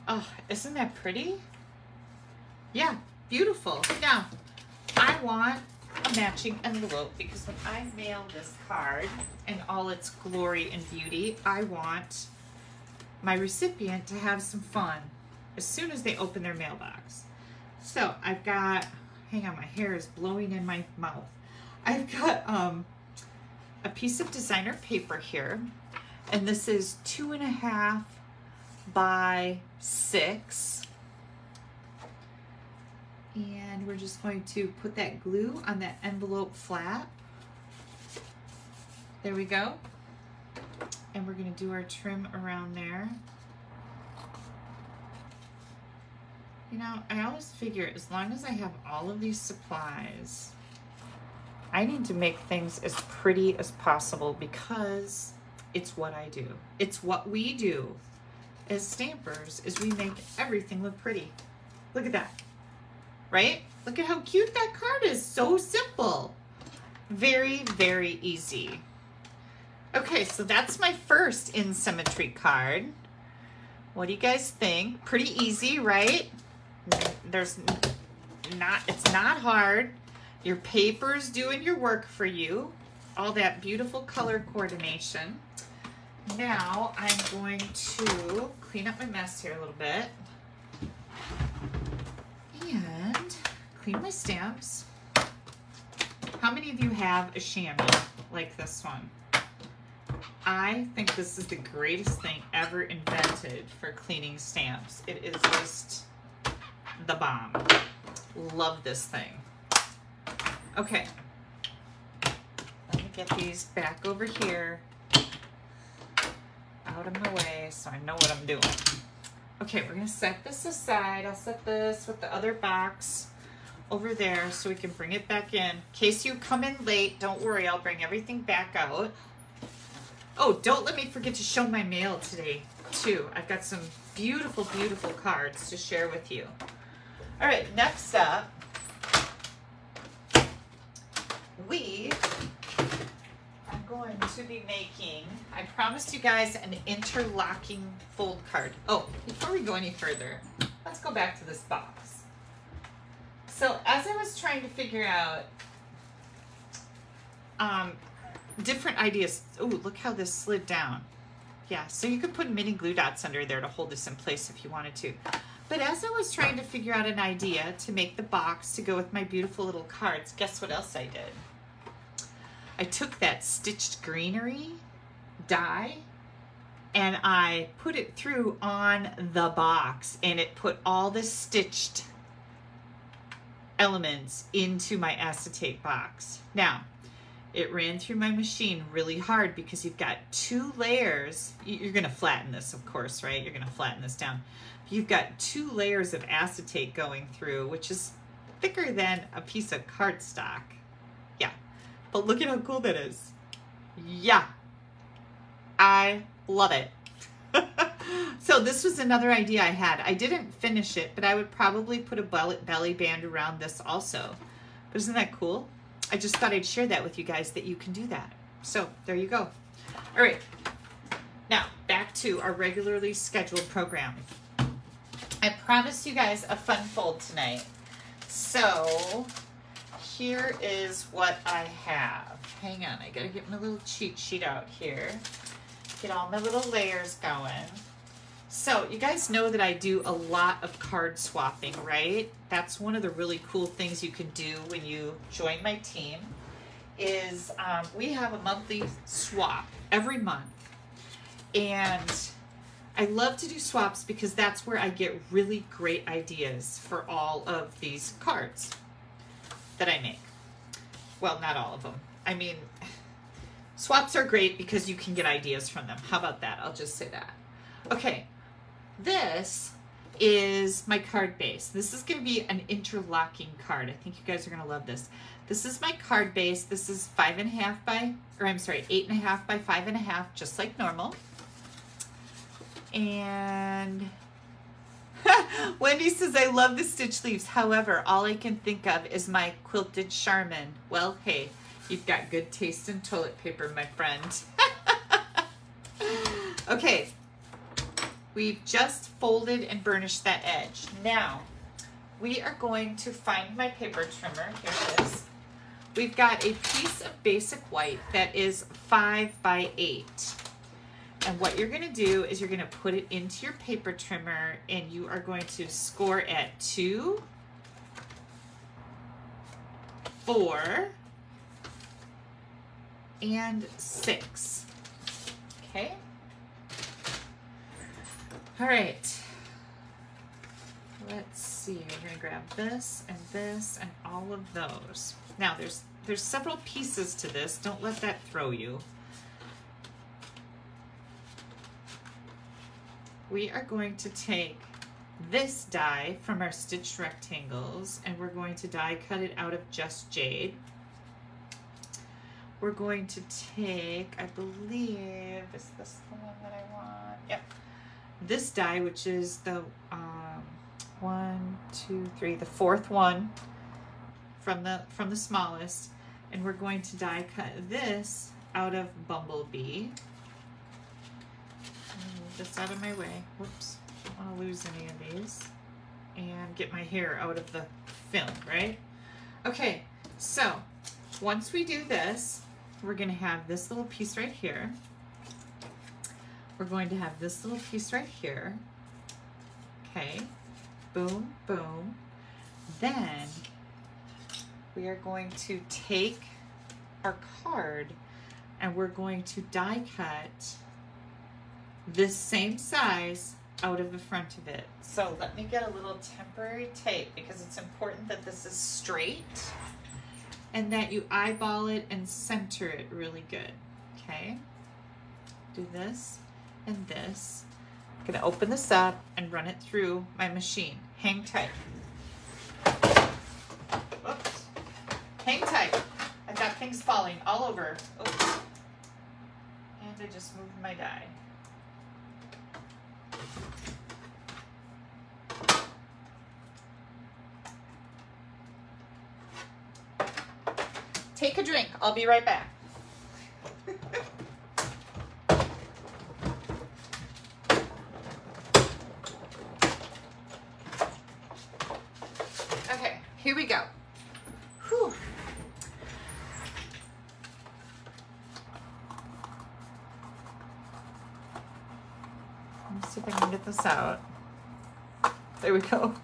Speaker 1: Oh, isn't that pretty? Yeah, beautiful. Now, I want a matching envelope because when I mail this card in all its glory and beauty, I want my recipient to have some fun as soon as they open their mailbox. So I've got, hang on, my hair is blowing in my mouth. I've got um, a piece of designer paper here, and this is two and a half by six. And we're just going to put that glue on that envelope flap. There we go. And we're gonna do our trim around there. You know, I always figure as long as I have all of these supplies, I need to make things as pretty as possible because it's what I do. It's what we do as stampers is we make everything look pretty. Look at that, right? Look at how cute that card is. So simple. Very, very easy. Okay, so that's my first in symmetry card. What do you guys think? Pretty easy, right? There's not, it's not hard. Your paper's doing your work for you. All that beautiful color coordination. Now I'm going to clean up my mess here a little bit. And clean my stamps. How many of you have a chamois like this one? I think this is the greatest thing ever invented for cleaning stamps. It is just the bomb. Love this thing. Okay. Let me get these back over here out of my way so I know what I'm doing. Okay, we're gonna set this aside. I'll set this with the other box over there so we can bring it back in. In case you come in late, don't worry, I'll bring everything back out. Oh, don't let me forget to show my mail today too. I've got some beautiful, beautiful cards to share with you. All right, next up, we are going to be making, I promised you guys an interlocking fold card. Oh, before we go any further, let's go back to this box. So as I was trying to figure out um, different ideas, oh, look how this slid down. Yeah, so you could put mini glue dots under there to hold this in place if you wanted to. But as I was trying to figure out an idea to make the box to go with my beautiful little cards, guess what else I did? I took that stitched greenery die and I put it through on the box and it put all the stitched elements into my acetate box. Now, it ran through my machine really hard because you've got two layers. You're gonna flatten this, of course, right? You're gonna flatten this down. You've got two layers of acetate going through, which is thicker than a piece of cardstock. Yeah, but look at how cool that is. Yeah, I love it. so this was another idea I had. I didn't finish it, but I would probably put a belly band around this also. But isn't that cool? I just thought I'd share that with you guys that you can do that. So there you go. All right, now back to our regularly scheduled program. I promised you guys a fun fold tonight. So here is what I have. Hang on, I gotta get my little cheat sheet out here. Get all my little layers going. So you guys know that I do a lot of card swapping, right? That's one of the really cool things you can do when you join my team is um, we have a monthly swap every month. And I love to do swaps because that's where I get really great ideas for all of these cards that I make. Well, not all of them. I mean, swaps are great because you can get ideas from them. How about that? I'll just say that. Okay, this is my card base. This is going to be an interlocking card. I think you guys are going to love this. This is my card base. This is five and a half by, or I'm sorry, eight and a half by five and a half, just like normal. And Wendy says, I love the stitch leaves. However, all I can think of is my quilted Charmin. Well, hey, you've got good taste in toilet paper, my friend. okay, we've just folded and burnished that edge. Now, we are going to find my paper trimmer. Here it is. We've got a piece of basic white that is five by eight. And what you're gonna do is you're gonna put it into your paper trimmer and you are going to score at two, four, and six. Okay? All right. Let's see, we're gonna grab this and this and all of those. Now there's there's several pieces to this. Don't let that throw you. We are going to take this die from our stitched rectangles and we're going to die cut it out of just jade. We're going to take, I believe, is this the one that I want? Yep. This die, which is the um, one, two, three, the fourth one from the from the smallest, and we're going to die cut this out of Bumblebee this out of my way. Whoops, don't want to lose any of these. And get my hair out of the film, right? Okay, so once we do this, we're gonna have this little piece right here. We're going to have this little piece right here. Okay, boom, boom. Then we are going to take our card and we're going to die cut this same size out of the front of it. So let me get a little temporary tape because it's important that this is straight and that you eyeball it and center it really good, okay? Do this and this. I'm gonna open this up and run it through my machine. Hang tight. Oops. Hang tight. I've got things falling all over. Oops. And I just moved my die. Take a drink. I'll be right back. okay, here we go. Whew. Let me see if I can get this out. There we go.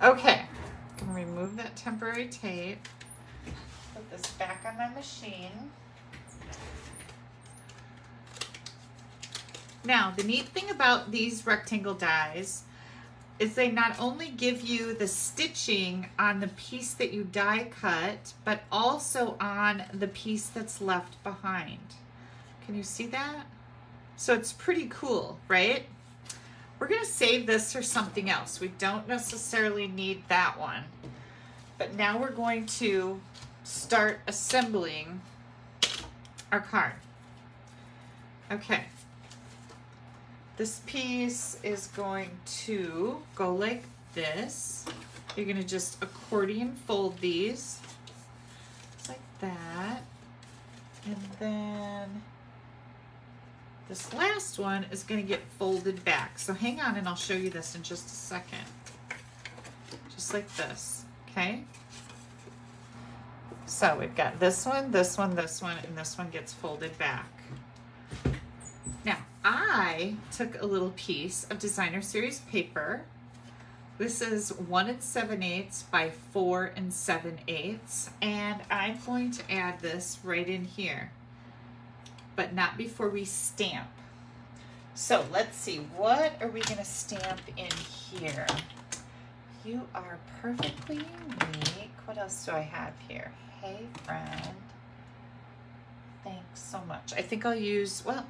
Speaker 1: Okay that temporary tape. Put this back on my machine. Now, the neat thing about these rectangle dies is they not only give you the stitching on the piece that you die cut, but also on the piece that's left behind. Can you see that? So it's pretty cool, right? We're gonna save this for something else. We don't necessarily need that one. But now we're going to start assembling our card. Okay. This piece is going to go like this. You're going to just accordion fold these like that. And then this last one is going to get folded back. So hang on and I'll show you this in just a second. Just like this okay? So we've got this one, this one, this one, and this one gets folded back. Now, I took a little piece of designer series paper. This is one and seven eighths by four and seven eighths, and I'm going to add this right in here, but not before we stamp. So let's see, what are we gonna stamp in here? You are perfectly unique. What else do I have here? Hey, friend. Thanks so much. I think I'll use, well,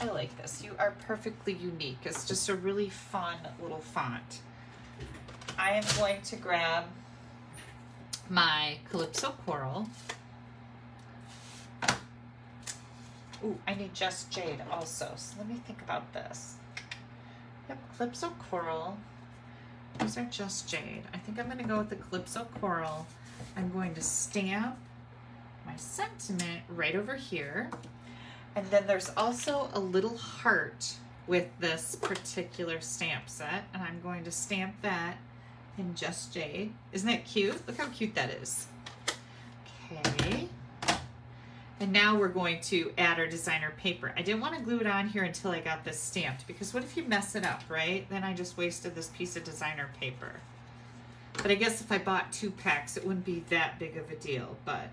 Speaker 1: I like this. You are perfectly unique. It's just a really fun little font. I am going to grab my Calypso Coral. Ooh, I need Just Jade also. So let me think about this. Yep, Calypso Coral. These are Just Jade. I think I'm going to go with the Calypso Coral. I'm going to stamp my sentiment right over here. And then there's also a little heart with this particular stamp set. And I'm going to stamp that in Just Jade. Isn't that cute? Look how cute that is. Okay. And now we're going to add our designer paper. I didn't want to glue it on here until I got this stamped because what if you mess it up, right? Then I just wasted this piece of designer paper. But I guess if I bought two packs, it wouldn't be that big of a deal. But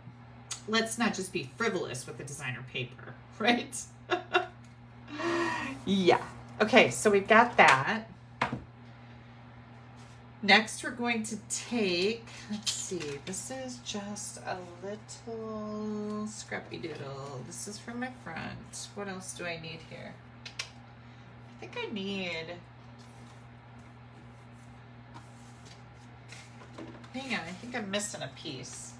Speaker 1: let's not just be frivolous with the designer paper, right? yeah. Okay, so we've got that. Next, we're going to take, let's see, this is just a little scrappy doodle. This is for my front. What else do I need here? I think I need, hang on, I think I'm missing a piece.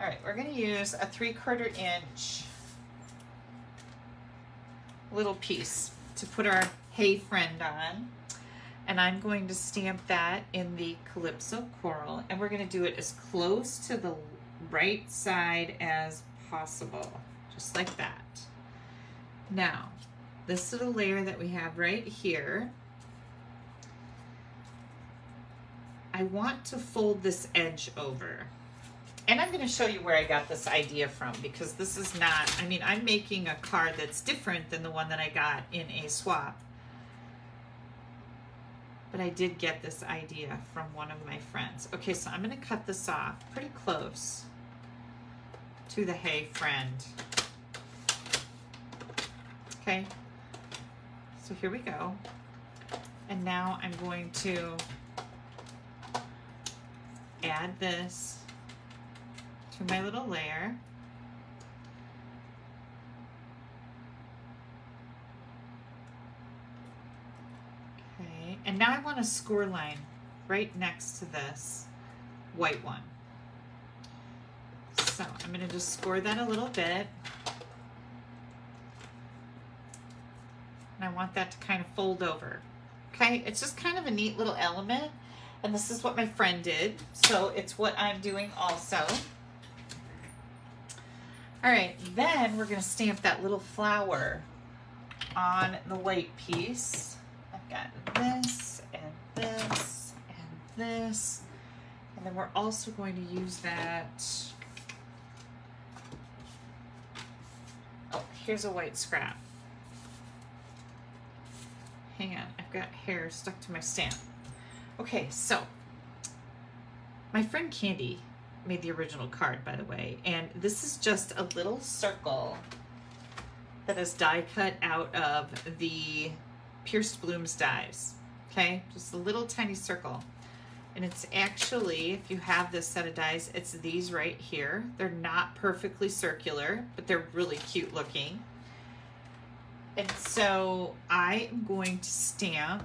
Speaker 1: All right, we're gonna use a three quarter inch little piece to put our Hey Friend on. And I'm going to stamp that in the Calypso Coral. And we're gonna do it as close to the right side as possible, just like that. Now, this little layer that we have right here, I want to fold this edge over. And I'm going to show you where I got this idea from because this is not, I mean, I'm making a card that's different than the one that I got in a swap. But I did get this idea from one of my friends. Okay, so I'm going to cut this off pretty close to the Hey Friend. Okay, so here we go. And now I'm going to add this to my little layer. Okay, and now I want a score line right next to this white one. So I'm going to just score that a little bit. And I want that to kind of fold over. Okay, it's just kind of a neat little element. And this is what my friend did. So it's what I'm doing also. All right, then we're gonna stamp that little flower on the white piece. I've got this and this and this. And then we're also going to use that. Oh, here's a white scrap. Hang on, I've got hair stuck to my stamp. Okay, so my friend Candy made the original card, by the way. And this is just a little circle that is die cut out of the Pierced Blooms dies. Okay, just a little tiny circle. And it's actually, if you have this set of dies, it's these right here. They're not perfectly circular, but they're really cute looking. And so I am going to stamp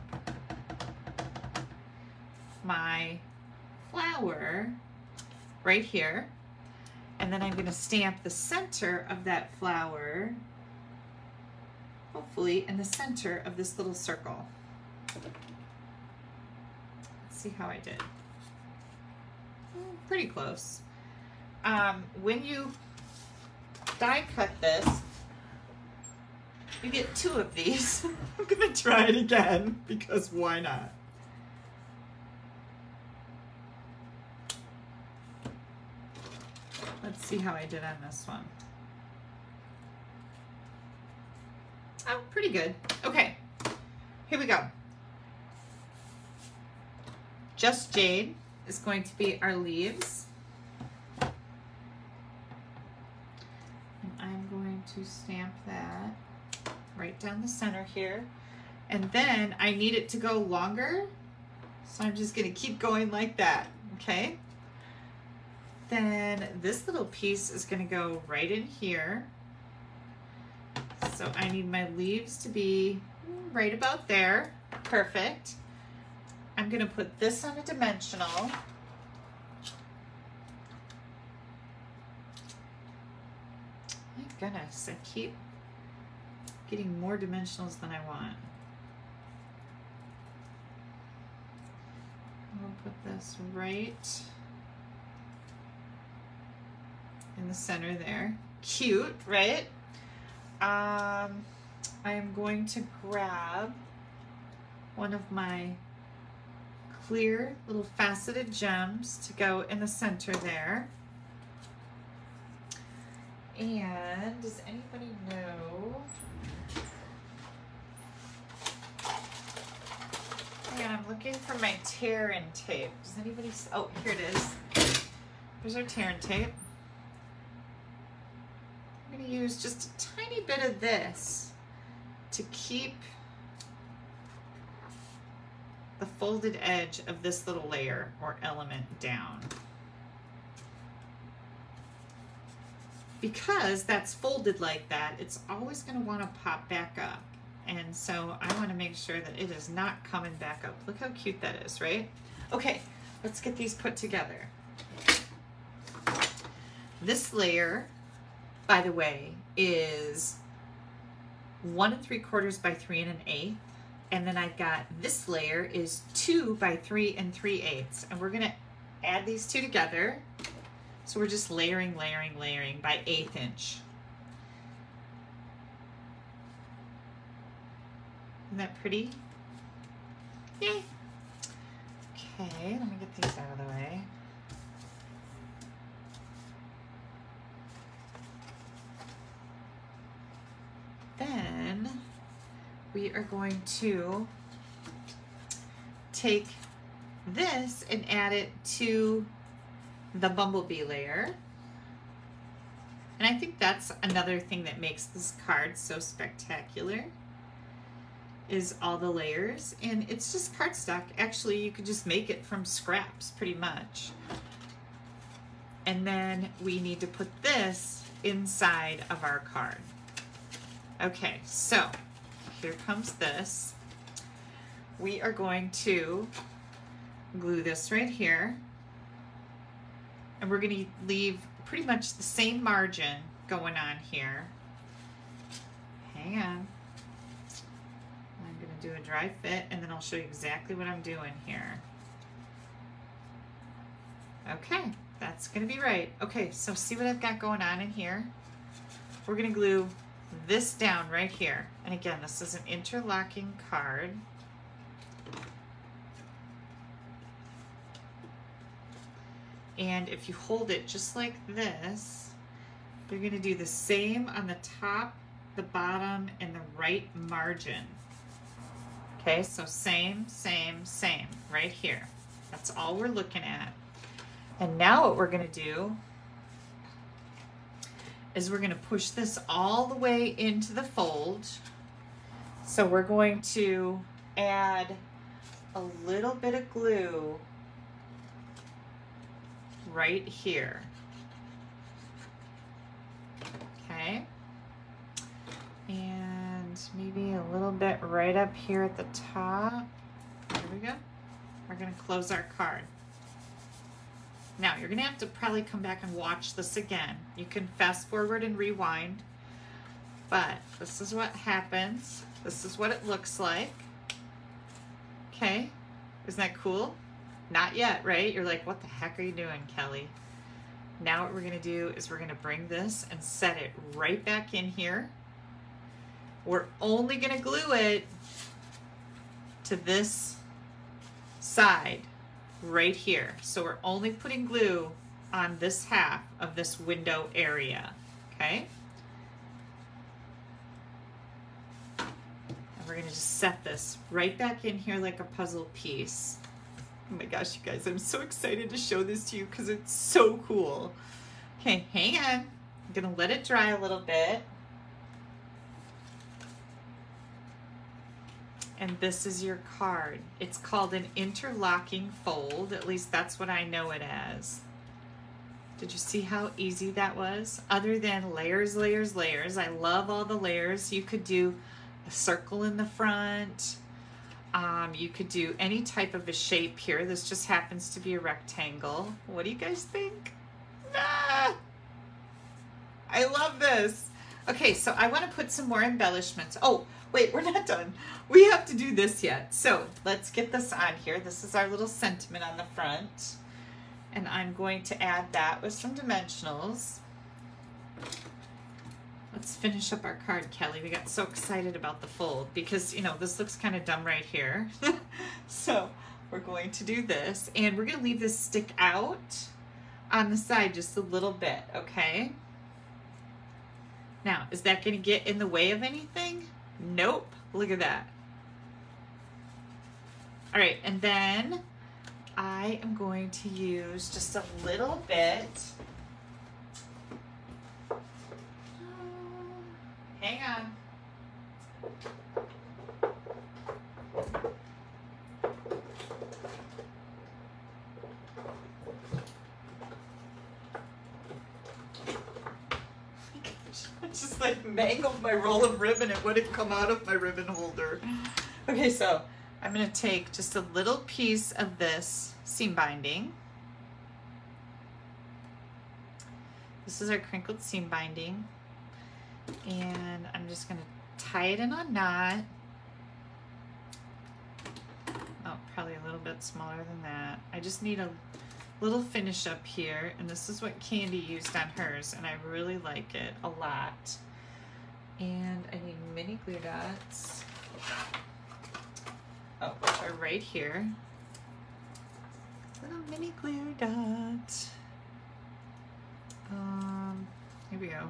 Speaker 1: my flower right here. And then I'm going to stamp the center of that flower, hopefully in the center of this little circle. Let's see how I did. Pretty close. Um, when you die cut this, you get two of these. I'm going to try it again because why not? See how I did on this one. Oh, pretty good. Okay, here we go. Just Jade is going to be our leaves. And I'm going to stamp that right down the center here. And then I need it to go longer. So I'm just gonna keep going like that, okay? Then this little piece is gonna go right in here. So I need my leaves to be right about there. Perfect. I'm gonna put this on a dimensional. My goodness, I keep getting more dimensionals than I want. We'll put this right in the center there. Cute, right? Um, I am going to grab one of my clear little faceted gems to go in the center there. And does anybody know? And I'm looking for my tear and tape. Does anybody, oh, here it is. Here's our tear and tape use just a tiny bit of this to keep the folded edge of this little layer or element down. Because that's folded like that, it's always gonna wanna pop back up. And so I wanna make sure that it is not coming back up. Look how cute that is, right? Okay, let's get these put together. This layer by the way, is one and three quarters by three and an eighth. And then I've got this layer is two by three and three eighths. And we're gonna add these two together. So we're just layering, layering, layering by eighth inch. Isn't that pretty? Yay. Okay, let me get these out of the way. Then we are going to take this and add it to the bumblebee layer. And I think that's another thing that makes this card so spectacular is all the layers. And it's just cardstock. Actually, you could just make it from scraps pretty much. And then we need to put this inside of our card. Okay, so here comes this. We are going to glue this right here. And we're going to leave pretty much the same margin going on here. Hang on. I'm going to do a dry fit and then I'll show you exactly what I'm doing here. Okay, that's going to be right. Okay, so see what I've got going on in here? We're going to glue this down right here. And again, this is an interlocking card. And if you hold it just like this, you're gonna do the same on the top, the bottom, and the right margin. Okay, so same, same, same, right here. That's all we're looking at. And now what we're gonna do is we're going to push this all the way into the fold. So we're going to add a little bit of glue right here. Okay. And maybe a little bit right up here at the top. There we go. We're going to close our card. Now, you're to have to probably come back and watch this again. You can fast forward and rewind, but this is what happens. This is what it looks like. Okay, isn't that cool? Not yet, right? You're like, what the heck are you doing, Kelly? Now what we're to do is we're to bring this and set it right back in here. We're only to glue it to this side right here. So we're only putting glue on this half of this window area, okay? And we're gonna just set this right back in here like a puzzle piece. Oh my gosh, you guys, I'm so excited to show this to you because it's so cool. Okay, hang on. I'm gonna let it dry a little bit. And this is your card. It's called an interlocking fold. At least that's what I know it as. Did you see how easy that was? Other than layers, layers, layers. I love all the layers. You could do a circle in the front. Um, you could do any type of a shape here. This just happens to be a rectangle. What do you guys think? Ah, I love this. Okay, so I want to put some more embellishments. Oh, wait, we're not done. We have to do this yet. So let's get this on here. This is our little sentiment on the front. And I'm going to add that with some dimensionals. Let's finish up our card, Kelly. We got so excited about the fold because, you know, this looks kind of dumb right here. so we're going to do this and we're going to leave this stick out on the side just a little bit, okay? Now, is that going to get in the way of anything? Nope. Look at that. All right, and then I am going to use just a little bit. Hang on. just like mangled my roll of ribbon. It wouldn't come out of my ribbon holder. Okay, so I'm going to take just a little piece of this seam binding. This is our crinkled seam binding. And I'm just going to tie it in a knot. Oh, probably a little bit smaller than that. I just need a little finish up here and this is what Candy used on hers and I really like it a lot and I need mini glue dots. Oh which are right here. Little mini glue dots. Um here we go.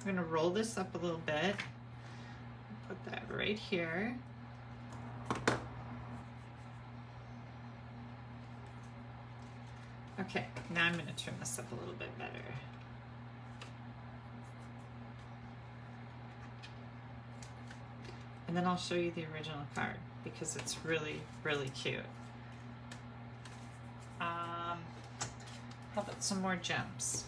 Speaker 1: I'm gonna roll this up a little bit. Put that right here. Okay, now I'm to trim this up a little bit better. And then I'll show you the original card because it's really, really cute. Um, how about some more gems?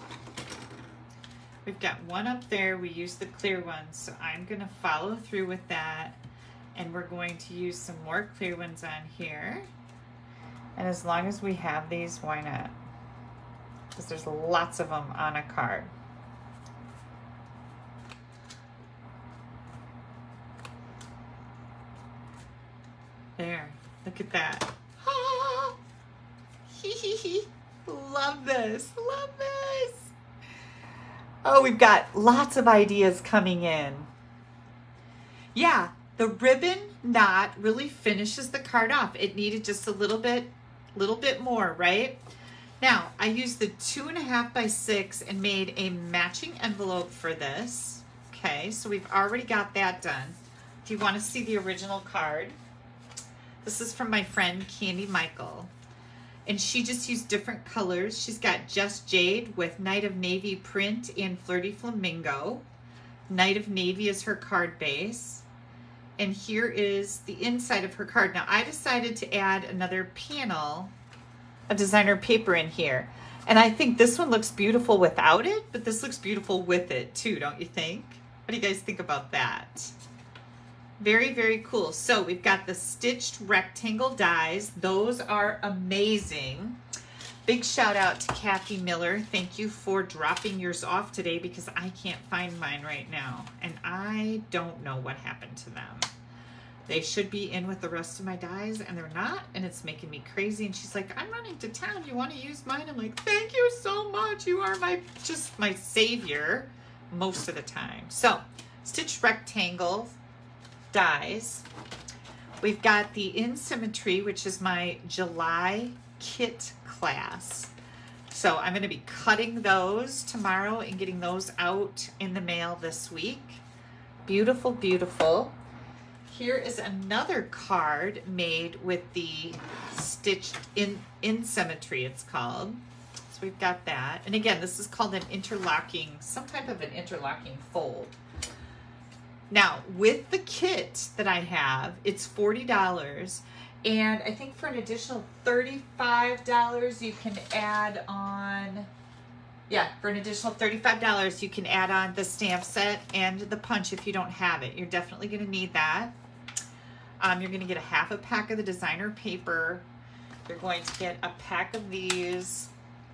Speaker 1: We've got one up there. We use the clear one, so I'm going to follow through with that. And we're going to use some more clear ones on here. And as long as we have these, why not? Because there's lots of them on a card. There, look at that. Love this, love this. Oh, we've got lots of ideas coming in. Yeah, the ribbon knot really finishes the card off. It needed just a little bit little bit more, right? Now, I used the two and a half by six and made a matching envelope for this. Okay, so we've already got that done. Do you want to see the original card? This is from my friend Candy Michael. And she just used different colors. She's got Just Jade with Night of Navy print and Flirty Flamingo. Night of Navy is her card base. And here is the inside of her card. Now I decided to add another panel of designer paper in here. And I think this one looks beautiful without it, but this looks beautiful with it too, don't you think? What do you guys think about that? Very, very cool. So we've got the stitched rectangle dies. Those are amazing. Big shout out to Kathy Miller. Thank you for dropping yours off today because I can't find mine right now. And I don't know what happened to them. They should be in with the rest of my dies and they're not. And it's making me crazy. And she's like, I'm running to town. You want to use mine? I'm like, thank you so much. You are my just my savior most of the time. So stitch rectangle dies. We've got the In Symmetry, which is my July kit class. So I'm going to be cutting those tomorrow and getting those out in the mail this week. Beautiful, beautiful. Here is another card made with the stitched in, in symmetry, it's called. So we've got that. And again, this is called an interlocking, some type of an interlocking fold. Now, with the kit that I have, it's $40. And I think for an additional $35, you can add on, yeah, for an additional $35, you can add on the stamp set and the punch if you don't have it. You're definitely going to need that. Um, you're going to get a half a pack of the designer paper. You're going to get a pack of these,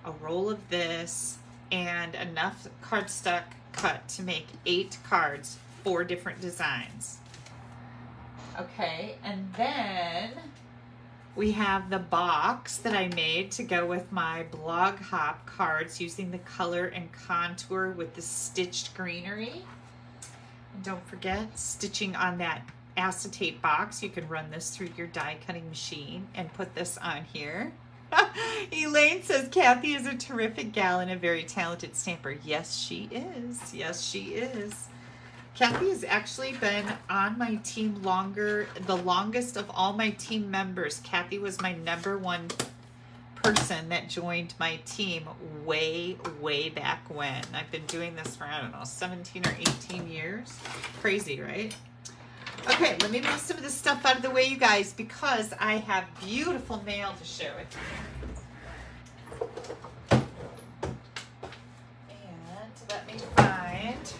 Speaker 1: a roll of this, and enough cardstock cut to make eight cards, four different designs. Okay, and then we have the box that I made to go with my blog hop cards using the color and contour with the stitched greenery. And don't forget stitching on that acetate box. You can run this through your die cutting machine and put this on here. Elaine says Kathy is a terrific gal and a very talented stamper. Yes, she is. Yes, she is. Kathy has actually been on my team longer, the longest of all my team members. Kathy was my number one person that joined my team way, way back when. I've been doing this for, I don't know, 17 or 18 years. Crazy, right? Okay, let me move some of this stuff out of the way, you guys, because I have beautiful mail to share with you.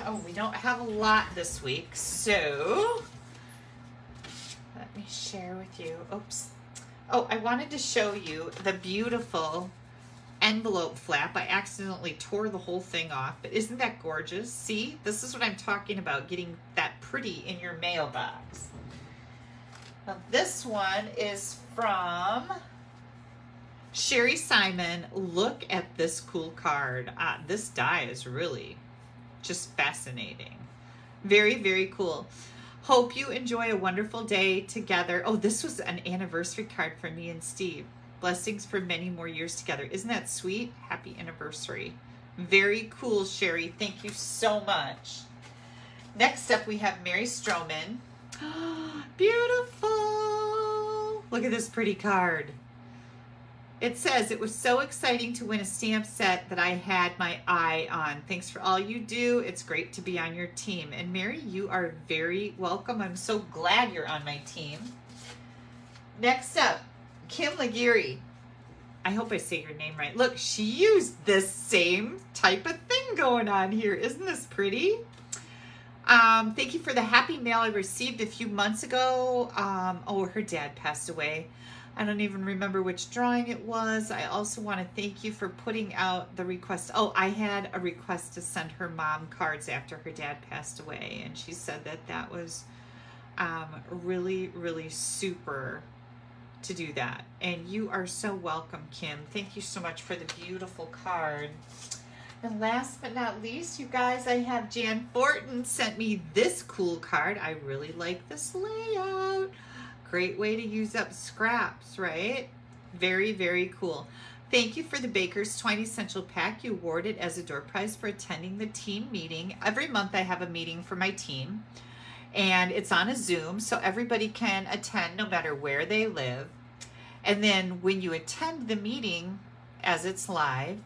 Speaker 1: Oh, we don't have a lot this week, so let me share with you. Oops. Oh, I wanted to show you the beautiful envelope flap. I accidentally tore the whole thing off, but isn't that gorgeous? See, this is what I'm talking about, getting that pretty in your mailbox. Now this one is from Sherry Simon. Look at this cool card. Uh, this die is really just fascinating. Very, very cool. Hope you enjoy a wonderful day together. Oh, this was an anniversary card for me and Steve. Blessings for many more years together. Isn't that sweet? Happy anniversary. Very cool, Sherry. Thank you so much. Next up, we have Mary Stroman. Beautiful. Look at this pretty card. It says, it was so exciting to win a stamp set that I had my eye on. Thanks for all you do. It's great to be on your team. And Mary, you are very welcome. I'm so glad you're on my team. Next up, Kim Laguerre. I hope I say your name right. Look, she used this same type of thing going on here. Isn't this pretty? Um, thank you for the happy mail I received a few months ago. Um, oh, her dad passed away. I don't even remember which drawing it was. I also want to thank you for putting out the request. Oh, I had a request to send her mom cards after her dad passed away. And she said that that was um, really, really super to do that. And you are so welcome, Kim. Thank you so much for the beautiful card. And last but not least, you guys, I have Jan Fortin sent me this cool card. I really like this layout. Great way to use up scraps, right? Very, very cool. Thank you for the Baker's Twine Essential Pack you awarded as a door prize for attending the team meeting. Every month I have a meeting for my team and it's on a Zoom, so everybody can attend no matter where they live. And then when you attend the meeting as it's live,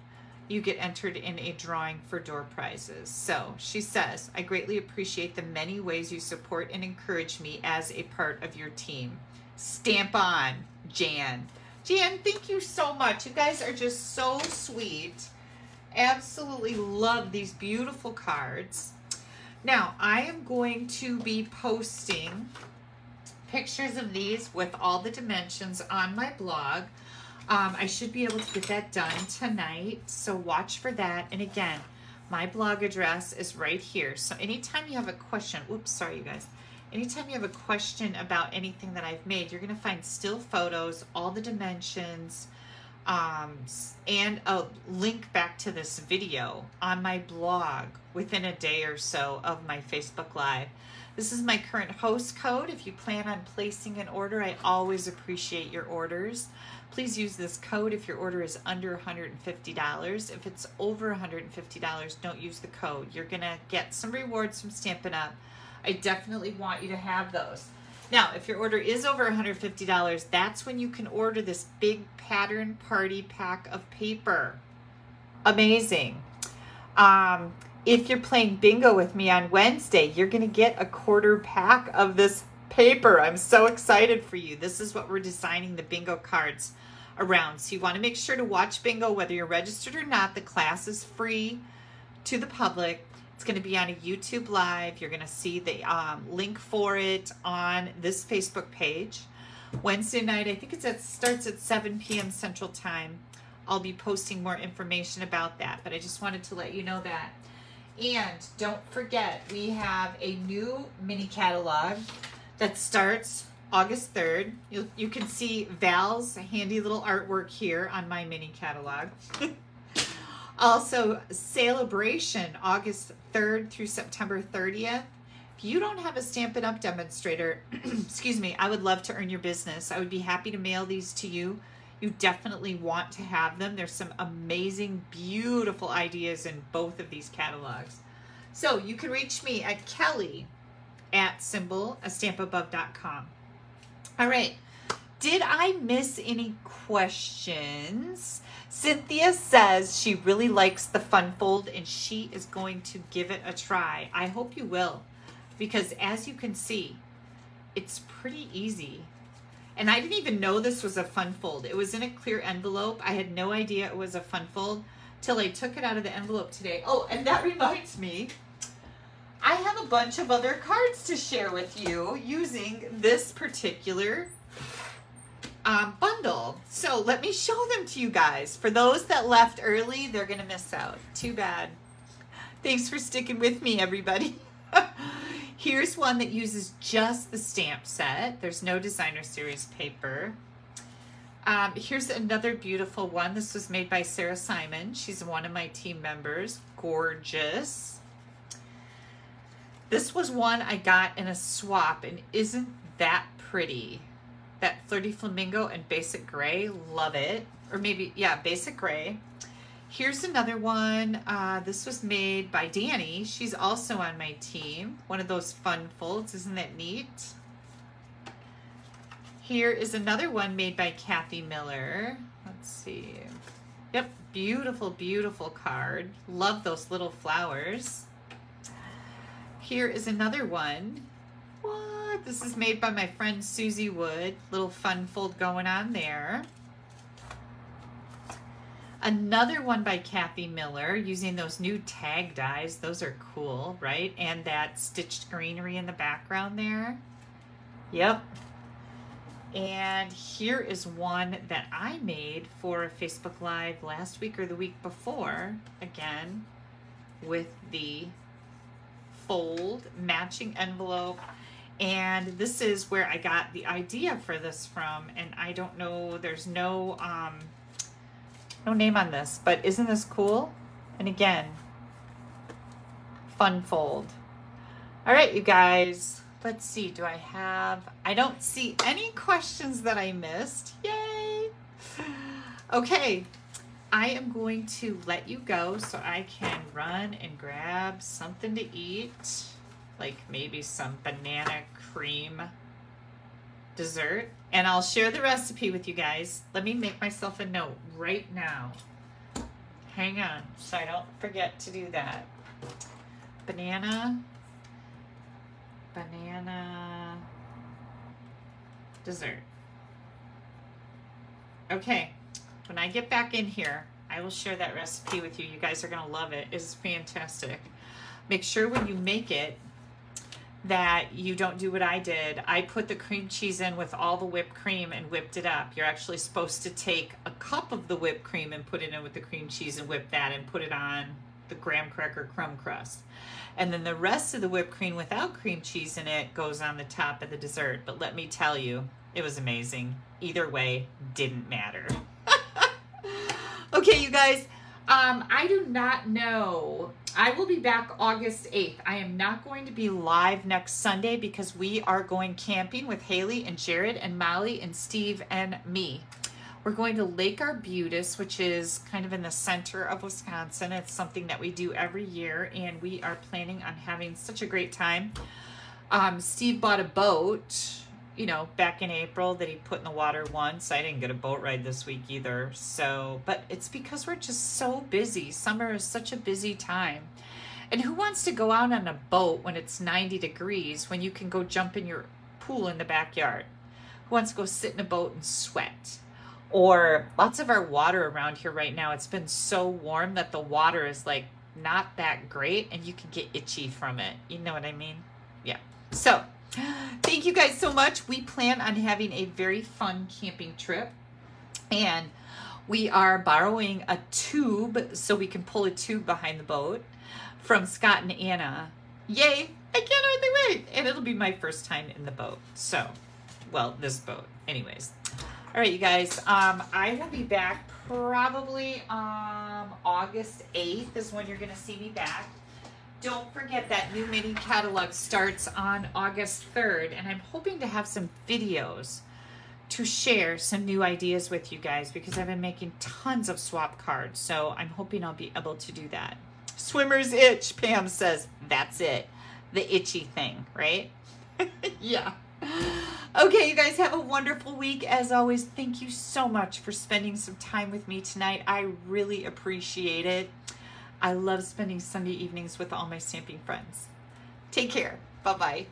Speaker 1: you get entered in a drawing for door prizes. So she says, I greatly appreciate the many ways you support and encourage me as a part of your team. Stamp on, Jan. Jan, thank you so much. You guys are just so sweet. Absolutely love these beautiful cards. Now, I am going to be posting pictures of these with all the dimensions on my blog. Um, I should be able to get that done tonight, so watch for that. And again, my blog address is right here. So anytime you have a question, oops, sorry you guys. Anytime you have a question about anything that I've made, you're going to find still photos, all the dimensions, um, and a link back to this video on my blog within a day or so of my Facebook Live. This is my current host code. If you plan on placing an order, I always appreciate your orders. Please use this code if your order is under $150. If it's over $150, don't use the code. You're going to get some rewards from Stampin' Up. I definitely want you to have those. Now, if your order is over $150, that's when you can order this big pattern party pack of paper. Amazing. Um, if you're playing bingo with me on Wednesday, you're going to get a quarter pack of this paper. I'm so excited for you. This is what we're designing the bingo cards around. So you want to make sure to watch bingo whether you're registered or not. The class is free to the public. It's going to be on a YouTube Live. You're going to see the um, link for it on this Facebook page. Wednesday night, I think at, starts at 7 p.m. Central Time. I'll be posting more information about that, but I just wanted to let you know that. And don't forget, we have a new mini catalog that starts August 3rd. You, you can see Val's handy little artwork here on my mini catalog. Also, Celebration, August 3rd through September 30th. If you don't have a Stampin' Up! demonstrator, excuse me, I would love to earn your business. I would be happy to mail these to you. You definitely want to have them. There's some amazing, beautiful ideas in both of these catalogs. So you can reach me at Kelly at symbol, a stampabove.com. All right. Did I miss any questions? Cynthia says she really likes the fun fold and she is going to give it a try. I hope you will because as you can see, it's pretty easy. And I didn't even know this was a fun fold. It was in a clear envelope. I had no idea it was a fun fold till I took it out of the envelope today. Oh, and that reminds me, I have a bunch of other cards to share with you using this particular um, bundle. So let me show them to you guys. For those that left early, they're going to miss out. Too bad. Thanks for sticking with me, everybody. Here's one that uses just the stamp set. There's no designer series paper. Um, here's another beautiful one. This was made by Sarah Simon. She's one of my team members. Gorgeous. This was one I got in a swap, and isn't that pretty? that Flirty Flamingo and Basic Gray. Love it. Or maybe, yeah, Basic Gray. Here's another one. Uh, this was made by Danny. She's also on my team. One of those fun folds. Isn't that neat? Here is another one made by Kathy Miller. Let's see. Yep, beautiful, beautiful card. Love those little flowers. Here is another one what? This is made by my friend Susie Wood. Little fun fold going on there. Another one by Kathy Miller using those new tag dies. Those are cool, right? And that stitched greenery in the background there. Yep. And here is one that I made for a Facebook Live last week or the week before. Again, with the fold matching envelope and this is where I got the idea for this from. And I don't know, there's no, um, no name on this, but isn't this cool? And again, fun fold. All right, you guys, let's see. Do I have, I don't see any questions that I missed. Yay. Okay, I am going to let you go so I can run and grab something to eat like maybe some banana cream dessert. And I'll share the recipe with you guys. Let me make myself a note right now. Hang on, so I don't forget to do that. Banana, banana dessert. Okay, when I get back in here, I will share that recipe with you. You guys are gonna love it. It's fantastic. Make sure when you make it, that you don't do what I did. I put the cream cheese in with all the whipped cream and whipped it up. You're actually supposed to take a cup of the whipped cream and put it in with the cream cheese and whip that and put it on the graham cracker crumb crust. And then the rest of the whipped cream without cream cheese in it goes on the top of the dessert. But let me tell you, it was amazing. Either way, didn't matter. Okay, you guys, um, I do not know I will be back August 8th. I am not going to be live next Sunday because we are going camping with Haley and Jared and Molly and Steve and me. We're going to Lake Arbutus, which is kind of in the center of Wisconsin. It's something that we do every year, and we are planning on having such a great time. Um, Steve bought a boat, you know, back in April that he put in the water once. I didn't get a boat ride this week either. So, but it's because we're just so busy. Summer is such a busy time. And who wants to go out on a boat when it's 90 degrees when you can go jump in your pool in the backyard? Who wants to go sit in a boat and sweat? or lots of our water around here right now it's been so warm that the water is like not that great and you can get itchy from it you know what i mean yeah so thank you guys so much. We plan on having a very fun camping trip. And we are borrowing a tube so we can pull a tube behind the boat from scott and anna. Yay. I can't hardly wait. And it'll be my first time in the boat. So well this boat. Anyways. All right, you guys, um, I will be back probably um, August 8th is when you're going to see me back. Don't forget that new mini catalog starts on August 3rd, and I'm hoping to have some videos to share some new ideas with you guys because I've been making tons of swap cards, so I'm hoping I'll be able to do that. Swimmer's itch, Pam says. That's it. The itchy thing, right? yeah. Okay, you guys have a wonderful week. As always, thank you so much for spending some time with me tonight. I really appreciate it. I love spending Sunday evenings with all my stamping friends. Take care. Bye bye.